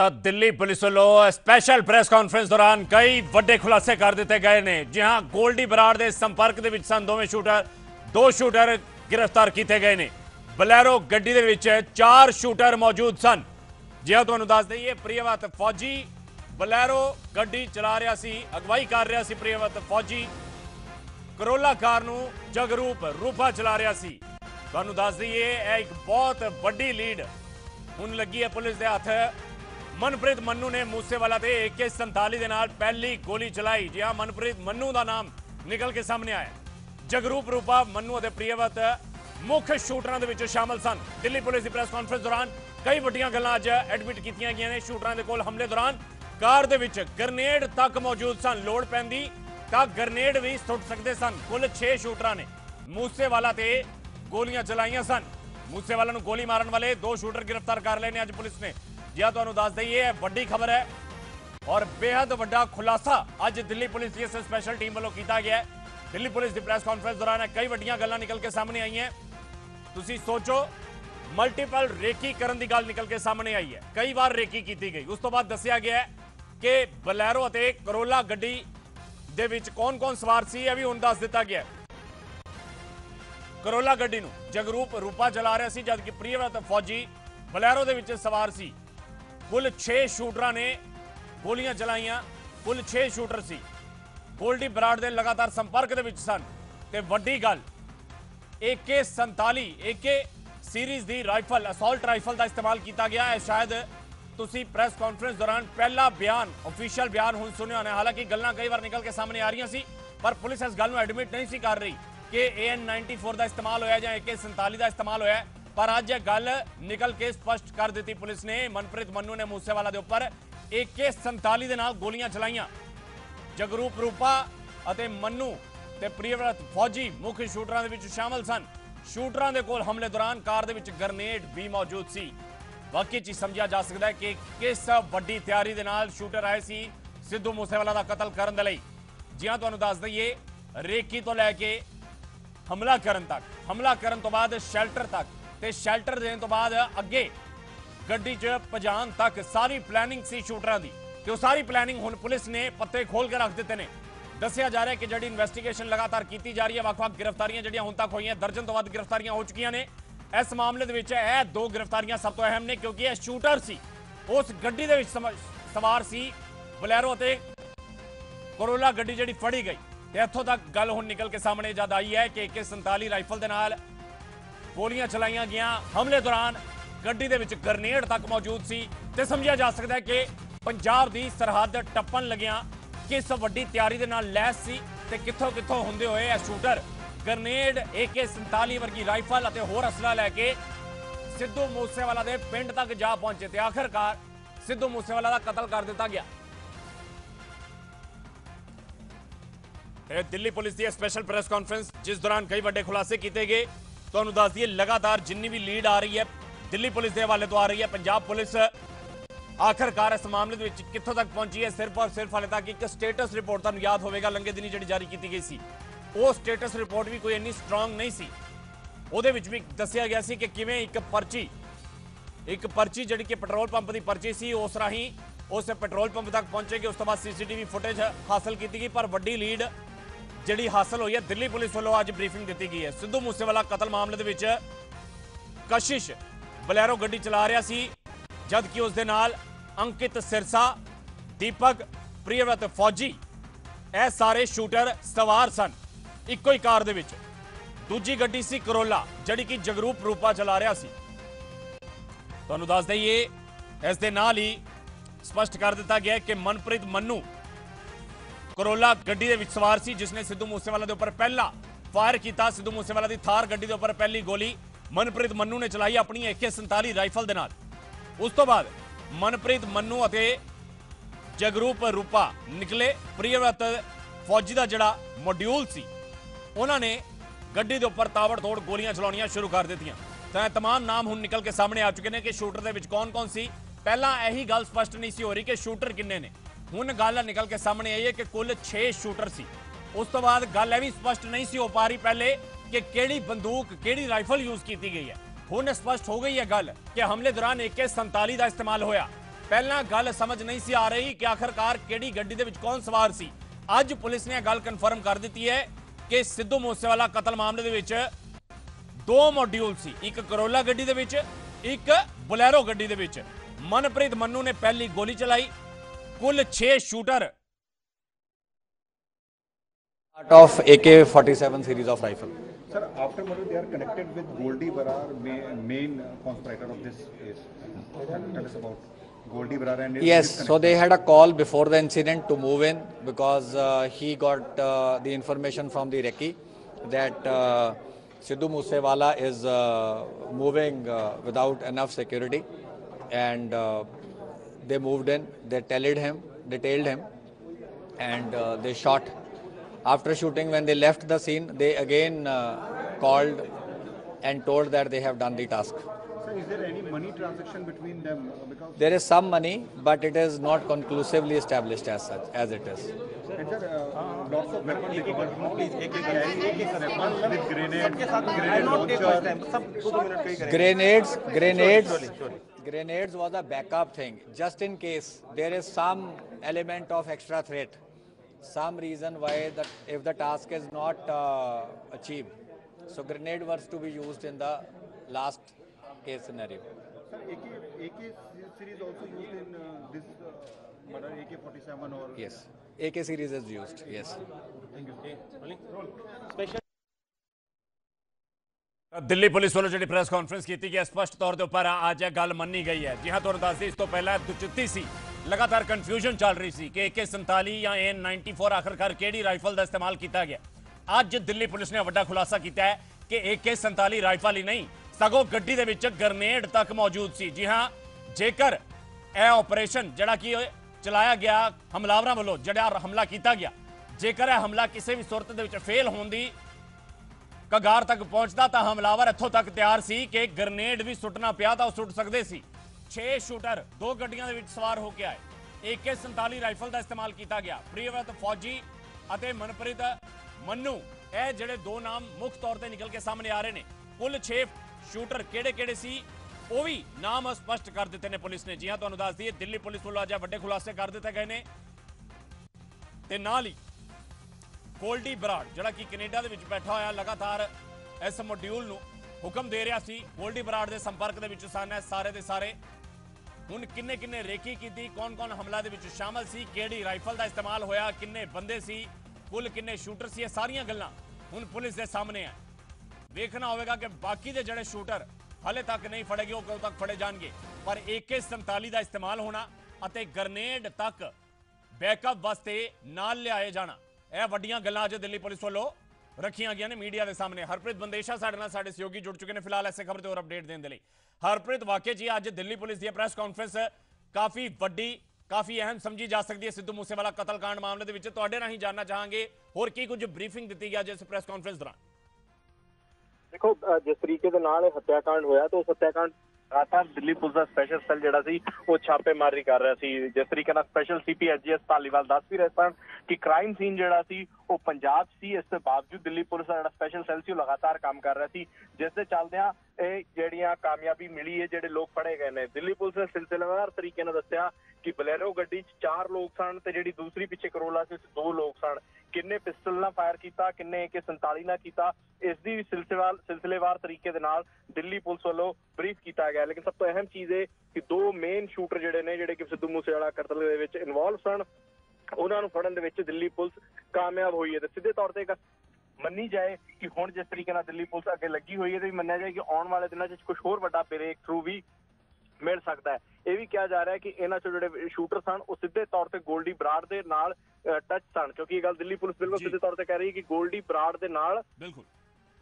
ਤਾਂ ਦਿੱਲੀ ਪੁਲਿਸ ਵੱਲੋਂ special press conference ਦੌਰਾਨ ਕਈ ਵੱਡੇ ਖੁਲਾਸੇ ਕਰ ਦਿੱਤੇ ਗਏ ਨੇ। ਜੀ ਗੋਲਡੀ ਬਰਾੜ ਦੇ ਸੰਪਰਕ ਦੇ ਵਿੱਚ ਸਨ। ਦੋਵੇਂ ਸ਼ੂਟਰ, ਦੋ ਸ਼ੂਟਰ ਗ੍ਰਿਫਤਾਰ ਕੀਤੇ ਗਏ ਨੇ। ਬਲੈਰੋ ਗੱਡੀ ਦੇ ਵਿੱਚ ਚਾਰ ਸ਼ੂਟਰ ਮੌਜੂਦ ਸਨ। ਜੀ ਤੁਹਾਨੂੰ ਦੱਸ ਦਈਏ ਪ੍ਰਿਯਵਤ ਫੌਜੀ ਬਲੈਰੋ ਗੱਡੀ ਚਲਾ ਰਿਹਾ ਸੀ, ਅਗਵਾਈ ਕਰ ਰਿਹਾ ਸੀ ਪ੍ਰਿਯਵਤ ਫੌਜੀ। ਕਰੋਲਾ ਕਾਰ ਨੂੰ ਜਗਰੂਪ ਰੂਪਾ ਚਲਾ ਰਿਹਾ ਸੀ। ਤੁਹਾਨੂੰ ਦੱਸ ਦਈਏ, ਇਹ ਇੱਕ ਬਹੁਤ ਵੱਡੀ ਲੀਡ। ਹੁਣ ਲੱਗੀ ਹੈ ਪੁਲਿਸ ਦੇ ਹੱਥ। ਮਨਪ੍ਰੀਤ ਮੰਨੂ ਨੇ ਮੂਸੇਵਾਲਾ ਤੇ AK47 ਦੇ ਨਾਲ ਪਹਿਲੀ ਗੋਲੀ ਚਲਾਈ, ਜੀ ਹਾਂ, ਮਨਪ੍ਰੀਤ ਮੰਨੂ ਦਾ ਨਾਮ ਨਿਕਲ ਕੇ ਸਾਹਮਣੇ ਆਇਆ ਜਗਰੂਪ ਰੂਪਾ ਮੰਨੂ ਅਤੇ ਪ੍ਰਿਯਵਤ ਮੁੱਖ ਸ਼ੂਟਰਾਂ ਦੇ ਵਿੱਚ ਸ਼ਾਮਲ ਸਨ। ਦਿੱਲੀ ਪੁਲਿਸ ਦੀ ਪ੍ਰੈਸ ਕਾਨਫਰੰਸ ਦੌਰਾਨ ਕਈ ਵੱਡੀਆਂ ਗੱਲਾਂ ਅੱਜ ਐਡਮਿਟ ਕੀਤੀਆਂ ਗਈਆਂ ਨੇ। ਸ਼ੂਟਰਾਂ ਦੇ ਕੋਲ ਹਮਲੇ ਦੌਰਾਨ ਕਾਰ ਦੇ ਵਿੱਚ ਗ੍ਰਨੇਡ ਤੱਕ ਮੌਜੂਦ ਸਨ। ਲੋੜ ਪੈਂਦੀ ਤਾਂ ਗ੍ਰਨੇਡ ਵੀ ਸੁੱਟ ਸਕਦੇ ਸਨ। ਕੁੱਲ 6 ਸ਼ੂਟਰਾਂ ਨੇ ਮੂਸੇਵਾਲਾ ਤੇ ਗੋਲੀਆਂ ਚਲਾਈਆਂ ਸਨ। ਮੂਸੇਵਾਲਾ ਨੂੰ ਗੋਲੀ ਮਾਰਨ ਵਾਲੇ ਦੋ ਸ਼ੂਟਰ ਗ੍ਰਿਫਤਾਰ ਕਰ ਲਏ ਨੇ। ਅੱਜ ਪੁਲਿਸ ਨੇ ਜੀ ਤੁਹਾਨੂੰ ਦੱਸ ਦਈਏ, ਇਹ ਵੱਡੀ ਖਬਰ ਹੈ ਔਰ ਬੇहद ਵੱਡਾ ਖੁਲਾਸਾ ਅੱਜ ਦਿੱਲੀ ਪੁਲਿਸ ਦੀ ਇਸ ਸਪੈਸ਼ਲ ਟੀਮ ਵੱਲੋਂ ਕੀਤਾ ਗਿਆ ਹੈ। ਦਿੱਲੀ ਪੁਲਿਸ ਦੀ ਪ੍ਰੈਸ ਕਾਨਫਰੰਸ ਦੌਰਾਨ ਕਈ ਵੱਡੀਆਂ ਗੱਲਾਂ ਨਿਕਲ ਕੇ ਸਾਹਮਣੇ ਆਈਆਂ। ਤੁਸੀਂ ਸੋਚੋ ਮਲਟੀਪਲ ਰੇਕੀ ਕਰਨ ਦੀ ਗੱਲ ਨਿਕਲ ਕੇ ਸਾਹਮਣੇ ਆਈ ਹੈ। ਕਈ ਵਾਰ ਰੇਕੀ ਕੀਤੀ ਗਈ। ਉਸ ਤੋਂ ਬਾਅਦ ਦੱਸਿਆ ਗਿਆ ਕਿ ਬਲੈਰੋ ਅਤੇ ਕਰੋਲਾ ਗੱਡੀ ਦੇ ਵਿੱਚ ਕੌਣ-ਕੌਣ ਸਵਾਰ ਸੀ, ਇਹ ਵੀ ਹੁਣ ਦੱਸ ਦਿੱਤਾ ਗਿਆ ਕਰੋਲਾ ਗੱਡੀ ਨੂੰ ਜਗਰੂਪ ਰੂਪਾ ਚਲਾ ਰਿਹਾ ਸੀ, ਜਦਕਿ ਪ੍ਰਿਯਵਤ ਫੌਜੀ ਬਲੈਰੋ ਦੇ ਵਿੱਚ ਸਵਾਰ ਸੀ। ਕੁੱਲ 6 ਸ਼ੂਟਰਾਂ ਨੇ ਗੋਲੀਆਂ ਚਲਾਈਆਂ। ਕੁੱਲ 6 ਸ਼ੂਟਰ ਸੀ। ਗੋਲਡੀ ਬਰਾੜ ਦੇ ਲਗਾਤਾਰ ਸੰਪਰਕ ਦੇ ਵਿੱਚ ਸਨ। ਤੇ ਵੱਡੀ ਗੱਲ AK47 AK ਸੀਰੀਜ਼ ਦੀ ਰਾਈਫਲ, ਅਸੌਲਟ ਰਾਈਫਲ ਦਾ ਇਸਤੇਮਾਲ ਕੀਤਾ ਗਿਆ। ਹੈ ਸ਼ਾਇਦ ਤੁਸੀਂ ਪ੍ਰੈਸ ਕਾਨਫਰੰਸ ਦੌਰਾਨ ਪਹਿਲਾ ਬਿਆਨ ਅਫੀਸ਼ੀਅਲ ਬਿਆਨ ਹੁਣ ਸੁਣਿਆ ਹੋਣਾ। ਹਾਲਾਂਕਿ ਗੱਲਾਂ ਕਈ ਵਾਰ ਨਿਕਲ ਕੇ ਸਾਹਮਣੇ ਆ ਰਹੀਆਂ ਸੀ, ਪਰ ਪੁਲਿਸ ਇਸ ਗੱਲ ਨੂੰ ਐਡਮਿਟ ਨਹੀਂ ਸੀ ਕਰ ਰਹੀ ਕਿ AN94 ਦਾ ਇਸਤੇਮਾਲ ਹੋਇਆ ਜਾਂ AK47 ਦਾ ਇਸਤੇਮਾਲ ਹੋਇਆ। ਪਰ ਅੱਜ ਇਹ ਗੱਲ ਨਿਕਲ ਕੇ ਸਪਸ਼ਟ ਕਰ ਦਿੱਤੀ ਪੁਲਿਸ ਨੇ ਮਨਪ੍ਰੀਤ ਮੰਨੂ ਨੇ ਮੂਸੇਵਾਲਾ ਦੇ ਉੱਪਰ AK47 ਦੇ ਨਾਲ ਗੋਲੀਆਂ ਚਲਾਈਆਂ ਜਗਰੂਪ ਰੂਪਾ ਅਤੇ ਮੰਨੂ ਤੇ ਪ੍ਰਿਯਵਰਤ ਫੌਜੀ ਮੁੱਖ ਸ਼ੂਟਰਾਂ ਦੇ ਵਿੱਚ ਸ਼ਾਮਲ ਸਨ ਸ਼ੂਟਰਾਂ ਦੇ ਕੋਲ ਹਮਲੇ ਦੌਰਾਨ ਕਾਰ ਦੇ ਵਿੱਚ ਗ੍ਰਨੇਡ ਵੀ ਮੌਜੂਦ ਸੀ ਵਾਕਈ ਚ ਸਮਝਿਆ ਜਾ ਸਕਦਾ ਹੈ ਕਿ ਕਿਸ ਵੱਡੀ ਤਿਆਰੀ ਦੇ ਨਾਲ ਸ਼ੂਟਰ ਆਏ ਸੀ ਸਿੱਧੂ ਮੂਸੇਵਾਲਾ ਦਾ ਕਤਲ ਕਰਨ ਦੇ ਲਈ ਜੀ ਹਾਂ ਤੁਹਾਨੂੰ ਦੱਸ ਦਈਏ ਰੇਕੀ ਤੋਂ ਲੈ ਕੇ ਹਮਲਾ ਕਰਨ ਤੱਕ ਹਮਲਾ ਕਰਨ ਤੋਂ ਬਾਅਦ ਸ਼ੈਲਟਰ ਤੱਕ ਤੇ ਸ਼ੈਲਟਰ ਦੇਣ ਤੋਂ ਬਾਅਦ ਅੱਗੇ ਗੱਡੀ 'ਚ ਪਜਾਣ ਤੱਕ ਸਾਰੀ ਪਲੈਨਿੰਗ ਸੀ ਸ਼ੂਟਰਾਂ ਦੀ। ਤੇ ਉਹ ਸਾਰੀ ਪਲੈਨਿੰਗ ਹੁਣ ਪੁਲਿਸ ਨੇ ਪੱਤੇ ਖੋਲ ਕੇ ਰੱਖ ਦਿੱਤੇ ਨੇ। ਦੱਸਿਆ ਜਾ ਰਿਹਾ ਕਿ ਜਿਹੜੀ ਇਨਵੈਸਟੀਗੇਸ਼ਨ ਲਗਾਤਾਰ ਕੀਤੀ ਜਾ ਰਹੀ ਹੈ, ਵੱਖ-ਵੱਖ ਗ੍ਰਿਫਤਾਰੀਆਂ ਜਿਹੜੀਆਂ ਹੁਣ ਤੱਕ ਹੋਈਆਂ, ਦਰਜਨ ਤੋਂ ਵੱਧ ਗ੍ਰਿਫਤਾਰੀਆਂ ਹੋ ਚੁੱਕੀਆਂ ਨੇ। ਇਸ ਮਾਮਲੇ ਦੇ ਵਿੱਚ ਇਹ ਦੋ ਗ੍ਰਿਫਤਾਰੀਆਂ ਸਭ ਤੋਂ ਅਹਿਮ ਨੇ, ਕਿਉਂਕਿ ਇਹ ਸ਼ੂਟਰ ਸੀ। ਉਸ ਗੱਡੀ ਦੇ ਵਿੱਚ ਸਵਾਰ ਸੀ ਬਲੈਰੋ ਅਤੇ ਕਰੋਲਾ ਗੱਡੀ ਜਿਹੜੀ ਫੜੀ ਗਈ। ਤੇ ਇੱਥੋਂ ਤੱਕ ਗੱਲ ਹੁਣ ਨਿਕਲ ਕੇ ਸਾਹਮਣੇ ਜਦ ਆਈ ਹੈ ਕਿ AK47 ਰਾਈਫਲ ਦੇ ਨਾਲ ਗੋਲੀਆਂ ਚਲਾਈਆਂ ਗਈਆਂ। ਹਮਲੇ ਦੌਰਾਨ ਗੱਡੀ ਦੇ ਵਿੱਚ ਗ੍ਰਨੇਡ ਤੱਕ ਮੌਜੂਦ ਸੀ ਤੇ ਸਮਝਿਆ ਜਾ ਸਕਦਾ ਹੈ ਕਿ ਪੰਜਾਬ ਦੀ ਸਰਹੱਦ ਟੱਪਣ ਲੱਗਿਆਂ ਕਿਸ ਵੱਡੀ ਤਿਆਰੀ ਦੇ ਨਾਲ ਲੈਸ ਸੀ ਤੇ ਕਿੱਥੋਂ ਕਿੱਥੋਂ ਹੁੰਦੇ ਹੋਏ ਇਹ ਸ਼ੂਟਰ ਗ੍ਰਨੇਡ AK47 ਵਰਗੀ ਰਾਈਫਲ ਅਤੇ ਹੋਰ ਅਸਲਾ ਲੈ ਕੇ ਸਿੱਧੂ ਮੂਸੇਵਾਲਾ ਦੇ ਪਿੰਡ ਤੱਕ ਜਾ ਪਹੁੰਚੇ ਤੇ ਆਖਰਕਾਰ ਸਿੱਧੂ ਮੂਸੇਵਾਲਾ ਦਾ ਕਤਲ ਕਰ ਦਿੱਤਾ ਗਿਆ। ਇਹ ਦਿੱਲੀ ਪੁਲਿਸ ਦੀ ਸਪੈਸ਼ਲ ਪ੍ਰੈਸ ਕਾਨਫਰੰਸ ਜਿਸ ਦੌਰਾਨ ਕਈ ਵੱਡੇ ਖੁਲਾਸੇ ਕੀਤੇ ਗਏ। ਤੁਹਾਨੂੰ ਦੱਸ ਦਈਏ, ਲਗਾਤਾਰ ਜਿੰਨੀ ਵੀ ਲੀਡ ਆ ਰਹੀ ਹੈ, ਦਿੱਲੀ ਪੁਲਿਸ ਦੇ ਹਵਾਲੇ ਤੋਂ ਆ ਰਹੀ ਹੈ, ਪੰਜਾਬ ਪੁਲਿਸ ਆਖਰਕਾਰ ਇਸ ਮਾਮਲੇ ਦੇ ਵਿੱਚ ਕਿੱਥੋਂ ਤੱਕ ਪਹੁੰਚੀ ਹੈ, ਸਿਰਫ ਔਰ ਸਿਰਫ ਹਾਲੇ ਤੱਕ ਇੱਕ ਸਟੇਟਸ ਰਿਪੋਰਟ ਤੁਹਾਨੂੰ ਯਾਦ ਹੋਵੇਗਾ ਲੰਗੇ ਦਿਨੀ ਜਿਹੜੀ ਜਾਰੀ ਕੀਤੀ ਗਈ ਸੀ। ਉਹ ਸਟੇਟਸ ਰਿਪੋਰਟ ਵੀ ਕੋਈ ਇੰਨੀ ਸਟਰੋਂਗ ਨਹੀਂ ਸੀ। ਉਹਦੇ ਵਿੱਚ ਵੀ ਦੱਸਿਆ ਗਿਆ ਸੀ ਕਿ ਕਿਵੇਂ ਇੱਕ ਪਰਚੀ ਇੱਕ ਪਰਚੀ ਜਿਹੜੀ ਕਿ ਪੈਟਰੋਲ ਪੰਪ ਦੀ ਪਰਚੀ ਸੀ, ਉਸ ਰਾਹੀਂ ਉਸ ਪੈਟਰੋਲ ਪੰਪ ਤੱਕ ਪਹੁੰਚੇਗੀ। ਉਸ ਤੋਂ ਬਾਅਦ ਸੀਸੀਟੀਵੀ ਫੁਟੇਜ ਹਾਸਲ ਕੀਤੀ ਗਈ, ਪਰ ਵੱਡੀ ਲੀਡ ਜਿਹੜੀ ਹਾਸਲ ਹੋਈ ਹੈ, ਦਿੱਲੀ ਪੁਲਿਸ ਵੱਲੋਂ ਅੱਜ ਬਰੀਫਿੰਗ ਦਿੱਤੀ ਗਈ ਹੈ। ਸਿੱਧੂ ਮੂਸੇਵਾਲਾ ਕਤਲ ਮਾਮਲੇ ਦੇ ਵਿੱਚ ਕਸ਼ਿਸ਼ ਬਲੈਰੋ ਗੱਡੀ ਚਲਾ ਰਿਹਾ ਸੀ ਜਦ ਕਿ ਉਸ ਦੇ ਨਾਲ ਅੰਕਿਤ ਸਿਰਸਾ, ਦੀਪਕ ਪ੍ਰਿਯਵਰਤ ਫੌਜੀ, ਇਹ ਸਾਰੇ ਸ਼ੂਟਰ ਸਵਾਰ ਸਨ, ਇੱਕੋ ਹੀ ਕਾਰ ਦੇ ਵਿੱਚ। ਦੂਜੀ ਗੱਡੀ ਸੀ ਕਰੋਲਾ ਜਿਹੜੀ ਕਿ ਜਗਰੂਪ ਰੂਪਾ ਚਲਾ ਰਿਹਾ ਸੀ। ਤੁਹਾਨੂੰ ਦੱਸ ਦਈਏ, ਇਸ ਦੇ ਨਾਲ ਹੀ ਸਪਸ਼ਟ ਕਰ ਦਿੱਤਾ ਗਿਆ ਕਿ ਮਨਪ੍ਰੀਤ ਮੰਨੂ ਕਰੋਲਾ ਗੱਡੀ ਦੇ ਵਿੱਚ ਸਵਾਰ ਸੀ ਜਿਸ ਨੇ ਸਿੱਧੂ ਮੂਸੇਵਾਲਾ ਦੇ ਉੱਪਰ ਪਹਿਲਾ ਫਾਇਰ ਕੀਤਾ। ਸਿੱਧੂ ਮੂਸੇਵਾਲਾ ਦੀ ਥਾਰ ਗੱਡੀ ਦੇ ਉੱਪਰ ਪਹਿਲੀ ਗੋਲੀ। ਮਨਪ੍ਰੀਤ ਮੰਨੂ ਨੇ ਚਲਾਈ ਆਪਣੀ AK47 ਰਾਈਫਲ ਦੇ ਨਾਲ। ਉਸ ਤੋਂ ਬਾਅਦ ਮਨਪ੍ਰੀਤ ਮੰਨੂ ਅਤੇ ਜਗਰੂਪ ਰੂਪਾ ਨਿਕਲੇ। ਪ੍ਰੀਵਰਤ ਫੌਜੀ ਦਾ ਜਿਹੜਾ ਮੋਡਿਊਲ ਸੀ, ਉਹਨਾਂ ਨੇ ਗੱਡੀ ਦੇ ਉੱਪਰ ਤਾਵੜ ਤੋੜ ਗੋਲੀਆਂ ਚਲਾਉਣੀਆਂ ਸ਼ੁਰੂ ਕਰ ਦਿੱਤੀਆਂ। ਤਾਂ ਇਹ ਤਮਾਮ ਨਾਮ ਹੁਣ ਨਿਕਲ ਕੇ ਸਾਹਮਣੇ ਆ ਚੁੱਕੇ ਨੇ ਕਿ ਸ਼ੂਟਰ ਦੇ ਵਿੱਚ ਕੌਣ-ਕੌਣ ਸੀ। ਪਹਿਲਾਂ ਇਹੀ ਗੱਲ ਸਪਸ਼ਟ ਨਹੀਂ ਸੀ ਹੋ ਰਹੀ ਕਿ ਸ਼ੂਟਰ ਕਿੰਨੇ ਨੇ। ਹੁਣ ਗੱਲ ਨਿਕਲ ਕੇ ਸਾਹਮਣੇ ਆਈ ਹੈ ਕਿ ਕੁੱਲ 6 ਸ਼ੂਟਰ ਸੀ। ਉਸ ਤੋਂ ਬਾਅਦ ਗੱਲ ਇਹ ਵੀ ਸਪਸ਼ਟ ਨਹੀਂ ਸੀ ਹੋ ਪਾ ਰਹੀ ਪਹਿਲੇ ਕਿ ਕਿਹੜੀ ਬੰਦੂਕ, ਕਿਹੜੀ ਰਾਈਫਲ ਯੂਜ਼ ਕੀਤੀ ਗਈ ਹੈ। ਹੁਣ ਸਪਸ਼ਟ ਹੋ ਗਈ ਹੈ ਗੱਲ ਕਿ ਹਮਲੇ ਦੌਰਾਨ AK47 ਦਾ ਇਸਤੇਮਾਲ ਹੋਇਆ। ਪਹਿਲਾਂ ਗੱਲ ਸਮਝ ਨਹੀਂ ਸੀ ਆ ਰਹੀ ਕਿ ਆਖਰਕਾਰ ਕਿਹੜੀ ਗੱਡੀ ਦੇ ਵਿੱਚ ਕੌਣ ਸਵਾਰ ਸੀ। ਅੱਜ ਪੁਲਿਸ ਨੇ ਇਹ ਗੱਲ ਕਨਫਰਮ ਕਰ ਦਿੱਤੀ ਹੈ ਕਿ ਸਿੱਧੂ ਮੂਸੇਵਾਲਾ ਕਤਲ ਮਾਮਲੇ ਦੇ ਵਿੱਚ ਦੋ ਮੋਡਿਊਲ ਸੀ। ਇੱਕ ਕਰੋਲਾ ਗੱਡੀ ਦੇ ਵਿੱਚ, ਇੱਕ ਬੁਲੈਰੋ ਗੱਡੀ ਦੇ ਵਿੱਚ। ਮਨਪ੍ਰੀਤ ਮੰਨੂ ਨੇ ਪਹਿਲੀ ਗੋਲੀ ਚਲਾਈ। कुल छह shooter part of A K forty seven series of rifle sir after murder, they are connected with Goldy Brar main conspirator of this case Tell us about Yes, so they had a call before the incident to move in because uh, he got uh, the information from the recce that uh, Sidhu Moosewala is uh, moving uh, without enough security, and. Uh, They moved in, they tailed him, detailed him, and uh, they shot. After shooting, when they left the scene, they again uh, called and told that they have done the task. So is there any money transaction between them? Uh, because there is some money, but it is not conclusively established as such, as it is. Grenades, grenades, grenades grenades was a backup thing, just in case there is some element of extra threat, some reason why that if the task is not uh, achieved. So grenade was to be used in the last case scenario. Sir, AK, AK series also used in uh, this uh, murder, AK-47 or Yes, AK series is used. Yes. Delhi police ਵੱਲੋਂ ਜਿਹੜੀ press conference ਕੀਤੀ ਗਈ ਸਪਸ਼ਟ ਤੌਰ ਦੇ ਉੱਪਰ ਅੱਜ ਇਹ ਗੱਲ ਮੰਨੀ ਗਈ ਹੈ। ਜੀ ਹਾਂ, ਤੁਹਾਨੂੰ ਦੱਸਦੀ ਇਸ ਤੋਂ ਪਹਿਲਾਂ ਦੁਚਿੱਤੀ ਸੀ। ਲਗਾਤਾਰ ਕਨਫਿਊਜ਼ਨ ਚੱਲ ਰਹੀ ਸੀ ਕਿ AK47 ਜਾਂ AN94 ਆਖਰਕਾਰ ਕਿਹੜੀ ਰਾਈਫਲ ਦਾ ਇਸਤੇਮਾਲ ਕੀਤਾ ਗਿਆ। ਅੱਜ ਦਿੱਲੀ ਪੁਲਿਸ ਨੇ ਵੱਡਾ ਖੁਲਾਸਾ ਕੀਤਾ ਹੈ ਕਿ AK47 ਰਾਈਫਲ ਹੀ ਨਹੀਂ, ਸਗੋਂ ਗੱਡੀ ਦੇ ਵਿੱਚ ਗਰਨੇਡ ਤੱਕ ਮੌਜੂਦ ਸੀ। ਜੀ ਹਾਂ, ਜੇਕਰ ਇਹ ਆਪਰੇਸ਼ਨ ਜਿਹੜਾ ਕਿ ਚਲਾਇਆ ਗਿਆ, ਹਮਲਾਵਰਾਂ ਵੱਲੋਂ ਜਿਹੜਾ ਹਮਲਾ ਕੀਤਾ ਗਿਆ, ਜੇਕਰ ਇਹ ਹਮਲਾ ਕਿਸੇ ਵੀ ਸੂਰਤ ਦੇ ਵਿੱਚ ਫੇਲ ਹੋਣ ਦੀ ਕਗਾਰ ਤੱਕ ਪਹੁੰਚਦਾ ਤਾਂ ਹਮਲਾਵਰ ਇੱਥੋਂ ਤੱਕ ਤਿਆਰ ਸੀ ਕਿ ਗ੍ਰਨੇਡ ਵੀ ਸੁੱਟਣਾ ਪਿਆ ਤਾਂ ਉਹ ਸੁੱਟ ਸਕਦੇ ਸੀ। 6 ਸ਼ੂਟਰ, ਦੋ ਗੱਡੀਆਂ ਦੇ ਵਿੱਚ ਸਵਾਰ ਹੋ ਕੇ ਆਏ। AK47 ਰਾਈਫਲ ਦਾ ਇਸਤੇਮਾਲ ਕੀਤਾ ਗਿਆ। ਪ੍ਰਿਯਵਤ ਫੌਜੀ ਅਤੇ ਮਨਪ੍ਰੀਤ, ਮੰਨੂ, ਇਹ ਜਿਹੜੇ ਦੋ ਨਾਮ ਮੁੱਖ ਤੌਰ ਤੇ ਨਿਕਲ ਕੇ ਸਾਹਮਣੇ ਆ ਰਹੇ ਨੇ। ਕੁੱਲ 6 ਸ਼ੂਟਰ ਕਿਹੜੇ-ਕਿਹੜੇ ਸੀ, ਉਹ ਵੀ ਨਾਮ ਸਪਸ਼ਟ ਕਰ ਦਿੱਤੇ ਨੇ ਪੁਲਿਸ ਨੇ। ਜੀ ਹਾਂ, ਤੁਹਾਨੂੰ ਦੱਸ ਦਈਏ, ਦਿੱਲੀ ਪੁਲਿਸ ਵੱਲੋਂ ਅੱਜ ਵੱਡੇ ਖੁਲਾਸੇ ਕਰ ਦਿੱਤੇ ਗਏ ਨੇ। ਤੇ ਨਾਲ ਹੀ ਗੋਲਡੀ ਬਰਾੜ, ਜਿਹੜਾ ਕਿ ਕੈਨੇਡਾ ਦੇ ਵਿੱਚ ਬੈਠਾ ਹੋਇਆ ਲਗਾਤਾਰ ਇਸ ਮੋਡਿਊਲ ਨੂੰ ਹੁਕਮ ਦੇ ਰਿਹਾ ਸੀ, ਗੋਲਡੀ ਬਰਾੜ ਦੇ ਸੰਪਰਕ ਦੇ ਵਿੱਚ ਸਨ ਇਹ ਸਾਰੇ ਦੇ ਸਾਰੇ। ਹੁਣ ਕਿੰਨੇ ਕਿੰਨੇ ਰੇਕੀ ਕੀਤੀ ਕੌਣ-ਕੌਣ ਹਮਲਾ ਦੇ ਵਿੱਚ ਸ਼ਾਮਲ ਸੀ, ਕਿਹੜੀ ਰਾਈਫਲ ਦਾ ਇਸਤੇਮਾਲ ਹੋਇਆ, ਕਿੰਨੇ ਬੰਦੇ ਸੀ, ਕੁੱਲ ਕਿੰਨੇ ਸ਼ੂਟਰ ਸੀ, ਇਹ ਸਾਰੀਆਂ ਗੱਲਾਂ ਹੁਣ ਪੁਲਿਸ ਦੇ ਸਾਹਮਣੇ ਆ। ਵੇਖਣਾ ਹੋਵੇਗਾ ਕਿ ਬਾਕੀ ਦੇ ਜਿਹੜੇ ਸ਼ੂਟਰ ਹਲੇ ਤੱਕ ਨਹੀਂ ਫੜੇ ਗਏ ਉਹ ਕਦੋਂ ਤੱਕ ਫੜੇ ਜਾਣਗੇ। ਪਰ AK47 ਦਾ ਇਸਤੇਮਾਲ ਹੋਣਾ ਅਤੇ ਗ੍ਰਨੇਡ ਤੱਕ ਬੈਕਅਪ ਵਾਸਤੇ ਨਾਲ ਲਿਆਏ ਜਾਣਾ। यह व्डिया गल् अज दिल्ली पुलिस वालों रखिया गई मीडिया के सामने हरप्रीत बंदेशा साढ़े सहयोगी जुड़ चुके हैं फ़िलहाल ऐसे खबर से और अपडेट देने हरप्रीत वाकई जी अज दिल्ली पुलिस की प्रैस कॉन्फ्रेंस काफ़ी वही काफ़ी अहम समझी जा सकती है सिद्धू मूसेवाल कतलकांड मामले के तो राही जानना चाहेंगे होर की कुछ ब्रीफिंग दी गई अज इस प्रैस कॉन्फ्रेंस दौरान देखो जिस तरीके हत्याकांड होया तो उस हत्याकांड ਲਗਾਤਾਰ ਦਿੱਲੀ ਪੁਲਿਸ ਦਾ ਸਪੈਸ਼ਲ ਸੈੱਲ ਜਿਹੜਾ ਸੀ, ਉਹ ਛਾਪੇਮਾਰੀ ਕਰ ਰਿਹਾ ਸੀ। ਜਿਸ ਤਰੀਕੇ ਨਾਲ ਸਪੈਸ਼ਲ ਸੀਪੀ ਐਸਜੀਐਸ ਧਾਲੀਵਾਲ ਦੱਸ ਵੀ ਰਹੇ ਸਨ ਕਿ ਕ੍ਰਾਈਮ ਸੀਨ ਜਿਹੜਾ ਸੀ ਉਹ ਪੰਜਾਬ ਸੀ, ਇਸ ਦੇ ਬਾਵਜੂਦ ਦਿੱਲੀ ਪੁਲਿਸ ਦਾ ਜਿਹੜਾ ਸਪੈਸ਼ਲ ਸੈੱਲ ਸੀ, ਉਹ ਲਗਾਤਾਰ ਕੰਮ ਕਰ ਰਿਹਾ ਸੀ। ਜਿਸ ਦੇ ਚੱਲਦਿਆਂ ਇਹ ਜਿਹੜੀਆਂ ਕਾਮਯਾਬੀ ਮਿਲੀ ਹੈ, ਜਿਹੜੇ ਲੋਕ ਫੜੇ ਗਏ ਨੇ। ਦਿੱਲੀ ਪੁਲਿਸ ਨੇ ਸਿਲਸਿਲੇਵਾਰ ਤਰੀਕੇ ਨਾਲ ਦੱਸਿਆ ਕਿ ਬਲੈਰੋ ਗੱਡੀ 'ਚ ਚਾਰ ਲੋਕ ਸਨ ਤੇ ਜਿਹੜੀ ਦੂਸਰੀ ਪਿੱਛੇ ਕਰੋਲਾ ਸੀ, ਉਸ ਦੋ ਲੋਕ ਸਨ। ਕਿੰਨੇ ਪਿਸਟਲ ਨਾਲ ਫਾਇਰ ਕੀਤਾ, ਕਿੰਨੇ AK47 ਨਾਲ ਕੀਤਾ, ਇਸ ਦੀ ਵੀ ਸਿਲਸਿਲੇਵਾਰ ਸਿਲਸਿਲੇਵਾਰ ਤਰੀਕੇ ਦੇ ਨਾਲ ਦਿੱਲੀ ਪੁਲਿਸ ਵੱਲੋਂ ਬਰੀਫ ਕੀਤਾ ਗਿਆ। ਲੇਕਿਨ ਸਭ ਤੋਂ ਅਹਿਮ ਚੀਜ਼ ਇਹ ਕਿ ਦੋ ਮੇਨ ਸ਼ੂਟਰ ਜਿਹੜੇ ਨੇ, ਜਿਹੜੇ ਕਿ ਸਿੱਧੂ ਮੂਸੇਵਾਲਾ ਕਤਲ ਦੇ ਵਿੱਚ ਇਨਵੋਲਵ ਸਨ ਉਹਨਾਂ ਨੂੰ ਫੜਨ ਦੇ ਵਿੱਚ ਦਿੱਲੀ ਪੁਲਿਸ ਕਾਮਯਾਬ ਹੋਈ ਹੈ ਤੇ ਸਿੱਧੇ ਤੌਰ ਤੇ ਇੱਕ ਮੰਨੀ ਜਾਏ ਕਿ ਹੁਣ ਜਿਸ ਤਰੀਕੇ ਨਾਲ ਦਿੱਲੀ ਪੁਲਿਸ ਅੱਗੇ ਲੱਗੀ ਹੋਈ ਹੈ ਤੇ ਵੀ ਮੰਨਿਆ ਜਾਏ ਕਿ ਆਉਣ ਵਾਲੇ ਦਿਨਾਂ 'ਚ ਕੁਝ ਹੋਰ ਵੱਡਾ ਬ੍ਰੇਕ ਥਰੂ ਵੀ ਮਿਲ ਸਕਦਾ ਹੈ। ਇਹ ਵੀ ਕਿਹਾ ਜਾ ਰਿਹਾ ਹੈ ਕਿ ਇਹਨਾਂ ਚੋਂ ਜਿਹੜੇ ਸ਼ੂਟਰ ਸਨ ਉਹ ਸਿੱਧੇ ਤੌਰ ਤੇ ਗੋਲਡੀ ਬਰਾੜ ਦੇ ਨਾਲ ਟੱਚ ਸਨ ਕਿਉਂਕਿ ਇਹ ਗੱਲ ਦਿੱਲੀ ਪੁਲਿਸ ਬਿਲਕੁਲ। ਸਿੱਧੇ ਤੌਰ ਤੇ ਕਹਿ ਰਹੀ ਹੈ ਕਿ ਗੋਲਡੀ ਬਰਾੜ ਦੇ ਨਾਲ ਬਿਲਕੁਲ।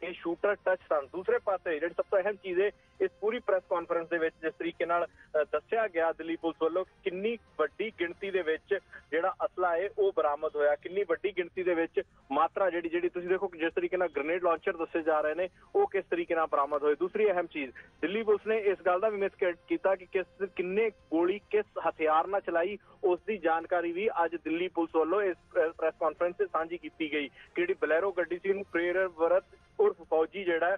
ਇਹ ਸ਼ੂਟਰ ਟੱਚ ਸਨ। ਦੂਸਰੇ ਪਾਸੇ ਜਿਹੜੀ ਸਭ ਤੋਂ ਅਹਿਮ ਚੀਜ਼ ਹੈ ਇਸ ਪੂਰੀ ਪ੍ਰੈਸ ਕਾਨਫਰੰਸ ਦੇ ਵਿੱਚ ਜਿਸ ਤਰੀਕੇ ਨਾਲ ਦੱਸਿਆ ਗਿਆ ਦਿੱਲੀ ਪੁਲਿਸ ਵੱਲੋਂ ਕਿੰਨੀ ਵੱਡੀ ਗਿਣਤੀ ਦੇ ਵਿੱਚ ਜਿਹੜਾ ਅਸਲਾ ਹੈ, ਉਹ ਬਰਾਮਦ ਹੋਇਆ। ਕਿੰਨੀ ਵੱਡੀ ਗਿਣਤੀ ਦੇ ਵਿੱਚ ਮਾਤਰਾ ਜਿਹੜੀ ਜਿਹੜੀ ਤੁਸੀਂ ਦੇਖੋ ਜਿਸ ਤਰੀਕੇ ਨਾਲ ਗ੍ਰੇਨੇਡ ਲਾਂਚਰ ਦੱਸੇ ਜਾ ਰਹੇ ਨੇ, ਉਹ ਕਿਸ ਤਰੀਕੇ ਨਾਲ ਬਰਾਮਦ ਹੋਏ। ਦੂਸਰੀ ਅਹਿਮ ਚੀਜ਼, ਦਿੱਲੀ ਪੁਲਿਸ ਨੇ ਇਸ ਗੱਲ ਦਾ ਵੀ ਮਿਸ ਕੀਤਾ ਕਿ ਕਿਸ, ਕਿੰਨੇ ਗੋਲੀ ਕਿਸ ਹਥਿਆਰ ਨਾਲ ਚਲਾਈ, ਉਸ ਦੀ ਜਾਣਕਾਰੀ ਵੀ ਅੱਜ ਦਿੱਲੀ ਪੁਲਿਸ ਵੱਲੋਂ ਇਸ ਪ੍ਰੈਸ ਕਾਨਫਰੰਸ 'ਚ ਸਾਂਝੀ ਕੀਤੀ ਗਈ। ਕਿ ਜਿਹੜੀ ਬਲੈਰੋ ਗੱਡੀ ਸੀ ਉਹਨੂੰ ਪ੍ਰੇਰਰ ਵਰਤ ਉਰਫ ਫੌਜੀ ਜਿਹੜਾ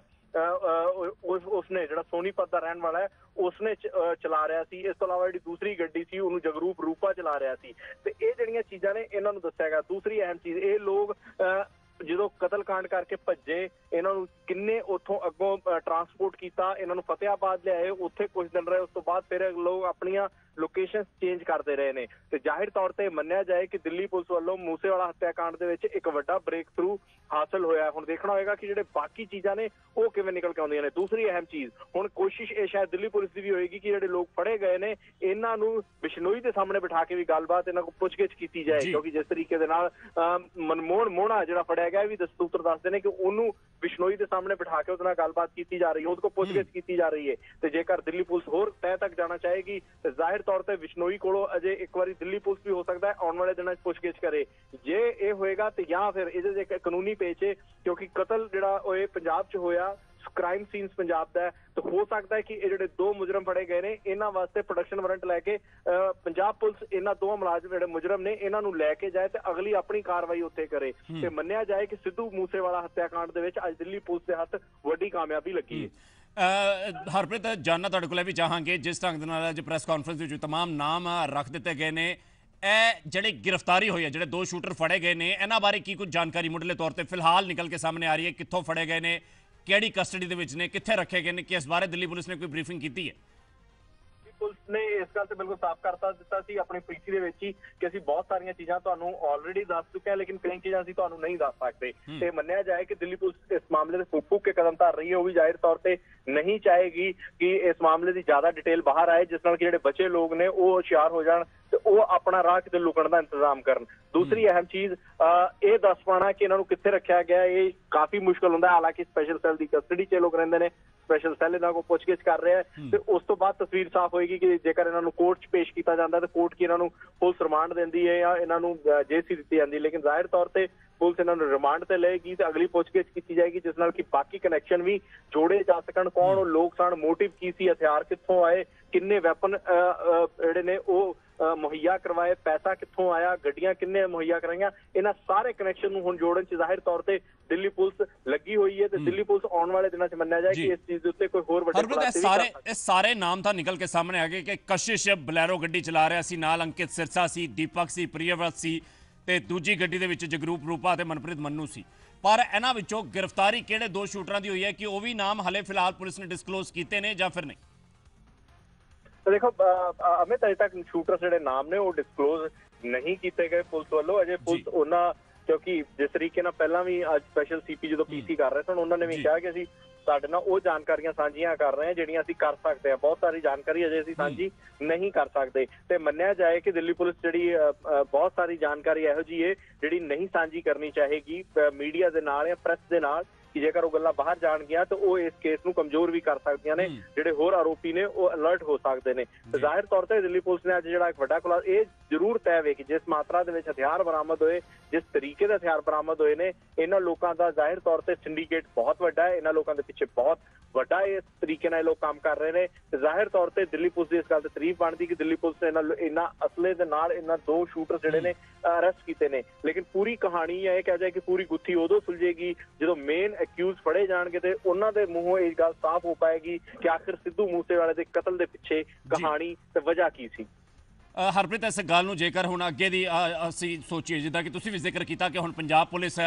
ਉਸਨੇ ਜਿਹੜਾ ਸੋਨੀਪਤ ਦਾ ਰਹਿਣ ਵਾਲਾ ਹੈ ਉਸਨੇ ਚਲਾ ਰਿਹਾ ਸੀ। ਇਸ ਤੋਂ ਇਲਾਵਾ ਜਿਹੜੀ ਦੂਸਰੀ ਗੱਡੀ ਸੀ ਉਹਨੂੰ ਜਗਰੂਪ ਰੂਪਾ ਚਲਾ ਰਿਹਾ ਸੀ। ਤੇ ਇਹ ਜਿਹੜੀਆਂ ਚੀਜ਼ਾਂ ਨੇ ਇਹਨਾਂ ਨੂੰ ਦੱਸਿਆ ਗਿਆ। ਦੂਸਰੀ ਅਹਿਮ ਚੀਜ਼ ਇਹ ਲੋਕ ਅ, ਜਦੋਂ ਕਤਲकांड ਕਰਕੇ ਭੱਜੇ ਇਹਨਾਂ ਨੂੰ ਕਿੰਨੇ ਉੱਥੋਂ ਅੱਗੋਂ ਟਰਾਂਸਪੋਰਟ ਕੀਤਾ ਇਹਨਾਂ ਨੂੰ ਫਤਿਆਬਾਦ ਲਿਆਏ ਉੱਥੇ ਕੁਝ ਦਿਨ ਰਹੇ ਉਸ ਤੋਂ ਬਾਅਦ ਫਿਰ ਲੋਕ ਆਪਣੀਆਂ ਲੋਕੇਸ਼ਨ ਚੇਂਜ ਕਰਦੇ ਰਹੇ ਨੇ। ਤੇ ਜ਼ਾਹਿਰ ਤੌਰ ਤੇ ਮੰਨਿਆ ਜਾਏ ਕਿ ਦਿੱਲੀ ਪੁਲਿਸ ਵੱਲੋਂ ਮੂਸੇਵਾਲਾ ਹੱਤਿਆਕਾਂਡ ਦੇ ਵਿੱਚ ਇੱਕ ਵੱਡਾ ਬ੍ਰੇਕ ਥਰੂ ਹਾਸਲ ਹੋਇਆ ਹੈ। ਹੁਣ ਦੇਖਣਾ ਹੋਏਗਾ ਕਿ ਜਿਹੜੇ ਬਾਕੀ ਚੀਜ਼ਾਂ ਨੇ ਉਹ ਕਿਵੇਂ ਨਿਕਲ ਕੇ ਆਉਂਦੀਆਂ ਨੇ। ਦੂਸਰੀ ਅਹਿਮ ਚੀਜ਼ ਹੁਣ ਕੋਸ਼ਿਸ਼ ਇਹ ਸ਼ਾਇਦ ਦਿੱਲੀ ਪੁਲਿਸ ਦੀ ਵੀ ਹੋਏਗੀ ਕਿ ਜਿਹੜੇ ਲੋਕ ਫੜੇ ਗਏ ਨੇ ਇਹਨਾਂ ਨੂੰ ਬਿਸ਼ਨੋਈ ਦੇ ਸਾਹਮਣੇ ਬਿਠਾ ਕੇ ਵੀ ਗੱਲਬਾਤ ਇਹਨਾਂ ਕੋਲ ਪੁੱਛਗਿੱਛ ਕੀਤੀ ਜਾਏ। ਕਿਉਂਕਿ ਜਿਸ ਤਰੀਕੇ ਦੇ ਨਾਲ ਮਨਮੋਹਨ ਮੋਹਣਾ ਜਿਹੜਾ ਫੜਿਆ ਗਿਆ ਵੀ ਦਸਤੂਤਰ ਦੱਸਦੇ ਨੇ ਕਿ ਉਹਨੂੰ ਬਿਸ਼ਨੋਈ ਦੇ ਸਾਹਮਣੇ ਬਿਠਾ ਕੇ ਉਹਦੇ ਨਾਲ ਗੱਲਬਾਤ ਕੀਤੀ ਜਾ ਰਹੀ ਹੈ। ਉਹਦੇ ਕੋਲ ਪੁੱਛਗਿੱਛ ਕੀਤੀ ਜਾ ਰਹੀ ਹੈ। ਤੇ ਜੇਕਰ ਦਿੱਲੀ ਪੁਲਿਸ ਹੋਰ ਤਹਿ ਤੱਕ ਜਾਣਾ ਚਾਹੇਗੀ ਤੇ ਜ਼ਾਹਿਰ ਤੌਰ ਤੇ ਬਿਸ਼ਨੋਈ ਕੋਲੋਂ ਅਜੇ ਇੱਕ ਵਾਰੀ ਦਿੱਲੀ ਪੁਲਿਸ ਵੀ ਹੋ ਸਕਦਾ ਹੈ ਆਉਣ ਵਾਲੇ ਦਿਨਾਂ 'ਚ ਪੁੱਛਗਿੱਛ ਕਰੇ। ਜੇ ਇਹ ਹੋਏਗਾ ਤੇ ਜਾਂ ਫਿਰ ਇਹਦੇ ਇੱਕ ਕਾਨੂੰਨੀ ਪੇਚ ਹੈ ਕਿਉਂਕਿ ਕਤਲ ਜਿਹੜਾ ਉਹ ਇਹ ਪੰਜਾਬ 'ਚ ਹੋਇਆ ਕ੍ਰਾਈਮ ਸੀਨਸ ਪੰਜਾਬ ਦਾ ਤਾਂ ਹੋ ਸਕਦਾ ਹੈ ਕਿ ਇਹ ਜਿਹੜੇ ਦੋ ਮੁਜਰਮ ਫੜੇ ਗਏ ਨੇ ਇਹਨਾਂ ਵਾਸਤੇ ਪ੍ਰੋਡਕਸ਼ਨ ਵਾਰੰਟ ਲੈ ਕੇ ਪੰਜਾਬ ਪੁਲਿਸ ਇਹਨਾਂ ਦੋ ਮੁਲਾਜ਼ਮ ਜਿਹੜੇ ਮੁਜਰਮ ਨੇ ਇਹਨਾਂ ਨੂੰ ਲੈ ਕੇ ਜਾਏ ਤੇ ਅਗਲੀ ਆਪਣੀ ਕਾਰਵਾਈ ਉੱਥੇ ਕਰੇ। ਤੇ ਮੰਨਿਆ ਜਾਏ ਕਿ ਸਿੱਧੂ ਮੂਸੇਵਾਲਾ ਹੱਤਿਆਕਾਂਡ ਦੇ ਵਿੱਚ ਅੱਜ ਦਿੱਲੀ ਪੁਲਿਸ ਦੇ ਹੱਥ ਵੱਡੀ ਕਾਮਯਾਬੀ ਲੱਗੀ ਹੈ। ਹਰਪ੍ਰੀਤ ਜਾਨਣਾ ਤੁਹਾਡੇ ਕੋਲ ਵੀ ਚਾਹਾਂਗੇ ਜਿਸ ਢੰਗ ਦੇ ਨਾਲ ਅੱਜ ਪ੍ਰੈਸ ਕਾਨਫਰੰਸ ਦੇ ਵਿੱਚ ਤਮਾਮ ਨਾਮ ਰੱਖ ਦਿੱਤੇ ਗਏ ਨੇ। ਇਹ ਜਿਹੜੇ ਗ੍ਰਿਫਤਾਰੀ ਹੋਈ ਹੈ ਜਿਹੜੇ ਦੋ ਸ਼ੂਟਰ ਫੜੇ ਗਏ ਨੇ ਇਹਨਾਂ ਬਾਰੇ ਕੀ ਕੁਝ ਜਾਣਕਾਰੀ ਮੁੱਢਲੇ ਤੌਰ ਤੇ ਫਿਲਹਾਲ ਨਿਕਲ ਕੇ ਸਾਹਮਣੇ ਆ ਰਹੀ ਹੈ ਕਿੱਥੋਂ ਫੜੇ ਗਏ ਨੇ ਕਿਹੜੀ ਕਸਟਡੀ ਦੇ ਵਿੱਚ ਨੇ ਕਿੱਥੇ ਰੱਖੇ ਗਏ ਨੇ ਕਿ ਇਸ ਬਾਰੇ ਦਿੱਲੀ ਪੁਲਿਸ ਨੇ ਕੋਈ ਬਰੀਫਿੰਗ ਕੀਤੀ ਹੈ? ਪੁਲਿਸ ਨੇ ਇਸ ਗੱਲ ਤੇ ਬਿਲਕੁਲ ਸਾਫ਼ ਕਰਤਾ ਦਿੱਤਾ ਸੀ ਆਪਣੀ ਪ੍ਰੀਤੀ ਦੇ ਵਿੱਚ ਹੀ ਕਿ ਅਸੀਂ ਬਹੁਤ ਸਾਰੀਆਂ ਚੀਜ਼ਾਂ ਤੁਹਾਨੂੰ ਆਲਰੇਡੀ ਦੱਸ ਚੁੱਕੇ ਹਾਂ ਲੇਕਿਨ ਕਈ ਚੀਜ਼ਾਂ ਅਸੀਂ ਤੁਹਾਨੂੰ ਨਹੀਂ ਦੱਸ ਸਕਦੇ। ਤੇ ਮੰਨਿਆ ਜਾਏ ਕਿ ਦਿੱਲੀ ਪੁਲਿਸ ਇਸ ਮਾਮਲੇ ਦੇ ਫੂਕ ਫੂਕ ਕੇ ਕਦਮ ਧਰ ਰਹੀ ਹੈ ਉਹ ਵੀ ਜ਼ਾਹਿਰ ਤੌਰ ਤੇ ਨਹੀਂ ਚਾਹੇਗੀ ਕਿ ਇਸ ਮਾਮਲੇ ਦੀ ਜ਼ਿਆਦਾ ਡਿਟੇਲ ਬਾਹਰ ਆਏ ਜਿਸ ਨਾਲ ਕਿ ਜਿਹੜੇ ਬਚੇ ਲੋਕ ਨੇ ਉਹ ਹੁਸ਼ਿਆਰ ਹੋ ਜਾਣ ਤੇ ਉਹ ਆਪਣਾ ਰਾਹ ਕਿਤੇ ਲੁਕਣ ਦਾ ਇੰਤਜ਼ਾਮ ਕਰਨ। ਦੂਸਰੀ ਅਹਿਮ ਚੀਜ਼ ਇਹ ਦੱਸ ਪਾਣਾ ਕਿ ਇਹਨਾਂ ਨੂੰ ਕਿੱਥੇ ਰੱਖਿਆ ਗਿਆ ਇਹ ਕਾਫੀ ਮੁਸ਼ਕਲ ਹੁੰਦਾ ਹਾਲਾਂਕਿ ਸਪੈਸ਼ਲ ਸੈੱਲ ਦੀ ਕਸਟਡੀ 'ਚ ਇਹ ਲੋਕ ਰਹਿੰਦੇ ਨੇ ਸਪੈਸ਼ਲ ਸੈੱਲ ਇਹਨਾਂ ਕੋਲ ਪੁੱਛਗਿੱਛ ਕਰ ਰਿਹਾ ਹੈ ਤੇ ਉਸ ਤੋਂ ਬਾਅਦ ਤਸਵੀਰ ਸਾਫ਼ ਹੋਏਗੀ ਕਿ ਜੇਕਰ ਇਹਨਾਂ ਨੂੰ ਕੋਰਟ 'ਚ ਪੇਸ਼ ਕੀਤਾ ਜਾਂਦਾ ਤਾਂ ਕੋਰਟ ਕੀ ਇਹਨਾਂ ਨੂੰ ਪੁਲਿਸ ਰਿਮਾਂਡ ਦਿੰਦੀ ਹੈ ਜਾਂ ਇਹਨਾਂ ਨੂੰ ਜੇਸੀ ਦਿੱਤੀ ਜਾਂਦੀ ਹੈ। ਲੇਕਿਨ ਜ਼ਾਹਿਰ ਤੌਰ ਤੇ ਪੁਲਿਸ ਇਹਨਾਂ ਨੂੰ ਰਿਮਾਂਡ ਤੇ ਲਏਗੀ ਤੇ ਅਗਲੀ ਪੁੱਛਗਿੱਛ ਕੀਤੀ ਜਾਏਗੀ ਜਿਸ ਨਾਲ ਕਿ ਬਾਕੀ ਕਨੈਕਸ਼ਨ ਵੀ ਜੋੜੇ ਜਾ ਸਕਣ ਕੌਣ ਉਹ ਲੋਕ ਸਨ ਮੋਟਿਵ ਕੀ ਸੀ ਹਥਿਆਰ ਕਿੱਥੋਂ ਆਏ ਕਿੰਨੇ ਵੈਪਨ ਜਿਹੜੇ ਨੇ ਉਹ ਮੁਹੱਈਆ ਕਰਵਾਏ ਪੈਸਾ ਕਿੱਥੋਂ ਆਇਆ ਗੱਡੀਆਂ ਕਿੰਨੇ ਮੁਹੱਈਆ ਕਰਾਈਆਂ ਇਹਨਾਂ ਸਾਰੇ ਕਨੈਕਸ਼ਨ ਨੂੰ ਹੁਣ ਜੋੜਨ ਚ ਜ਼ਾਹਿਰ ਤੌਰ ਤੇ ਦਿੱਲੀ ਪੁਲਿਸ ਲੱਗੀ ਹੋਈ ਹੈ ਤੇ ਦਿੱਲੀ ਪੁਲਿਸ ਆਉਣ ਵਾਲੇ ਦਿਨਾਂ ਚ ਮੰਨਿਆ ਜਾਏ। ਕਿ ਇਸ ਚੀਜ਼ ਦੇ ਉੱਤੇ ਕੋਈ ਹੋਰ ਵੱਡੇ ਖੁਲਾਸੇ ਵੀ ਸਾਰੇ। ਇਹ ਸਾਰੇ ਨਾਮ ਤਾਂ ਨਿਕਲ ਕੇ ਸਾਹਮਣੇ ਆ ਗਏ ਕਿ ਕਸ਼ਿਸ਼ ਬਲੈਰੋ ਗੱਡੀ ਚਲਾ ਰਿਹਾ ਸੀ ਨਾਲ ਅੰਕਿਤ ਸਿਰਸਾ ਸੀ ਦੀਪਕ ਸੀ ਪ੍ਰਿਯਵਰਤ ਸੀ ਤੇ ਦੂਜੀ ਗੱਡੀ ਦੇ ਵਿੱਚ ਜਗਰੂਪ ਰੂਪਾ ਤੇ ਮਨਪ੍ਰੀਤ ਮੰਨੂ ਸੀ। ਪਰ ਇਹਨਾਂ ਵਿੱਚੋਂ ਗ੍ਰਿਫਤਾਰੀ ਕਿਹੜੇ ਦੋ ਸ਼ੂਟਰਾਂ ਦੀ ਹੋਈ ਹੈ ਕਿ ਉਹ ਵੀ ਨਾਮ ਹਲੇ ਫਿਲਹਾਲ ਪੁਲਿਸ ਨੇ ਡਿਸਕਲੋਜ਼ ਕੀਤੇ ਨੇ ਜਾਂ ਫਿਰ ਨਹੀਂ? ਤਾਂ ਦੇਖੋ ਅਮਿਤ ਅਜੇ ਤੱਕ ਸ਼ੂਟਰ ਜਿਹੜੇ ਨਾਮ ਨੇ ਉਹ ਡਿਸਕਲੋਜ਼ ਨਹੀਂ ਕੀਤੇ ਗਏ ਪੁਲਿਸ ਵੱਲੋਂ। ਅਜੇ ਪੁਲਿਸ ਉਹਨਾਂ ਕਿਉਂਕਿ ਜਿਸ ਤਰੀਕੇ ਨਾਲ ਪਹਿਲਾਂ ਵੀ ਅੱਜ ਸਪੈਸ਼ਲ ਸੀਪੀ ਜਦੋਂ ਪੀਸੀ ਕਰ ਰਹੇ ਸਨ ਉਹਨਾਂ ਨੇ ਵੀ। ਕਿਹਾ ਕਿ ਅਸੀਂ ਸਾਡੇ ਨਾਲ ਉਹ ਜਾਣਕਾਰੀਆਂ ਸਾਂਝੀਆਂ ਕਰ ਰਹੇ ਹਾਂ ਜਿਹੜੀਆਂ ਅਸੀਂ ਕਰ ਸਕਦੇ ਹਾਂ। ਬਹੁਤ ਸਾਰੀ ਜਾਣਕਾਰੀ ਅਜੇ ਅਸੀਂ ਸਾਂਝੀ ਨਹੀਂ ਕਰ ਸਕਦੇ। ਤੇ ਮੰਨਿਆ ਜਾਏ ਕਿ ਦਿੱਲੀ ਪੁਲਿਸ ਜਿਹੜੀ ਅ, ਬਹੁਤ ਸਾਰੀ ਜਾਣਕਾਰੀ ਇਹੋ ਜੀ ਹੈ ਜਿਹੜੀ ਨਹੀਂ ਸਾਂਝੀ ਕਰਨੀ ਚਾਹੇਗੀ ਮੀਡੀਆ ਦੇ ਨਾਲ ਜਾਂ ਪ੍ਰੈਸ ਦੇ ਨਾਲ। ਕਿ ਜੇਕਰ ਉਹ ਗੱਲਾਂ ਬਾਹਰ ਜਾਣਗੀਆਂ ਤਾਂ ਉਹ ਇਸ ਕੇਸ ਨੂੰ ਕਮਜ਼ੋਰ ਵੀ ਕਰ ਸਕਦੀਆਂ ਨੇ। ਜਿਹੜੇ ਹੋਰ ਆਰੋਪੀ ਨੇ ਉਹ ਅਲਰਟ ਹੋ ਸਕਦੇ ਨੇ। ਜ਼ਾਹਿਰ ਤੌਰ ਤੇ ਦਿੱਲੀ ਪੁਲਿਸ ਨੇ ਅੱਜ ਜਿਹੜਾ ਇੱਕ ਵੱਡਾ ਖੁਲਾਸਾ ਇਹ ਜ਼ਰੂਰ ਤੈਅ ਵੇ ਕਿ ਜਿਸ ਮਾਤਰਾ ਦੇ ਵਿੱਚ ਹਥਿਆਰ ਬਰਾਮਦ ਹੋਏ ਜਿਸ ਤਰੀਕੇ ਦੇ ਹਥਿਆਰ ਬਰਾਮਦ ਹੋਏ ਨੇ ਇਹਨਾਂ ਲੋਕਾਂ ਦਾ ਜ਼ਾਹਿਰ ਤੌਰ ਤੇ ਸਿੰਡੀਕੇਟ ਬਹੁਤ ਵੱਡਾ ਹੈ ਇਹਨਾਂ ਲੋਕਾਂ ਦੇ ਪਿੱਛੇ ਬਹੁਤ ਵੱਡਾ ਇਸ ਤਰੀਕੇ ਨਾਲ ਇਹ ਲੋਕ ਕੰਮ ਕਰ ਰਹੇ ਨੇ ਜ਼ਾਹਿਰ ਤੌਰ ਤੇ ਦਿੱਲੀ ਪੁਲਿਸ ਦੀ ਇਸ ਗੱਲ ਤੇ ਤਾਰੀਫ ਬਣਦੀ ਕਿ ਦਿੱਲੀ ਪੁਲਿਸ ਨੇ ਇਹਨਾਂ ਇਹਨਾਂ ਅਸਲੇ ਦੇ ਨਾਲ ਇਹਨਾਂ ਦੋ ਸ਼ੂਟਰ ਜਿਹੜੇ ਨੇ ਅਰੈਸਟ ਕੀਤੇ ਨੇ ਲੇਕਿਨ ਪੂਰੀ ਕਹਾਣੀ ਇਹ ਕਹਿ ਜਾਏ ਕਿ ਪੂਰੀ ਗੁੱਥੀ ਉਦੋਂ ਸੁਲਝੇਗੀ ਜਦੋਂ ਮੇਨ ਅਕਿਊਜ਼ ਫੜੇ ਜਾਣਗੇ ਤੇ ਉਹਨਾਂ ਦੇ ਮੂੰਹੋਂ ਇਹ ਗੱਲ ਸਾਫ਼ ਹੋ ਪਾਏਗੀ ਕਿ ਆਖਿਰ ਸਿੱਧੂ ਮੂਸੇਵਾਲੇ ਦੇ ਕਤਲ ਦੇ ਪਿੱਛੇ ਕਹਾਣੀ ਤੇ ਵਜ੍ਹਾ ਕੀ ਸੀ? ਹਰਪ੍ਰੀਤ ਇਸ ਗੱਲ ਨੂੰ ਜੇਕਰ ਹੁਣ ਅੱਗੇ ਦੀ ਅਸੀਂ ਸੋਚੀਏ ਜਿੱਦਾਂ ਕਿ ਤੁਸੀਂ ਵੀ ਜ਼ਿਕਰ ਕੀਤਾ ਕਿ ਹੁਣ ਪੰਜਾਬ ਪੁਲਿਸ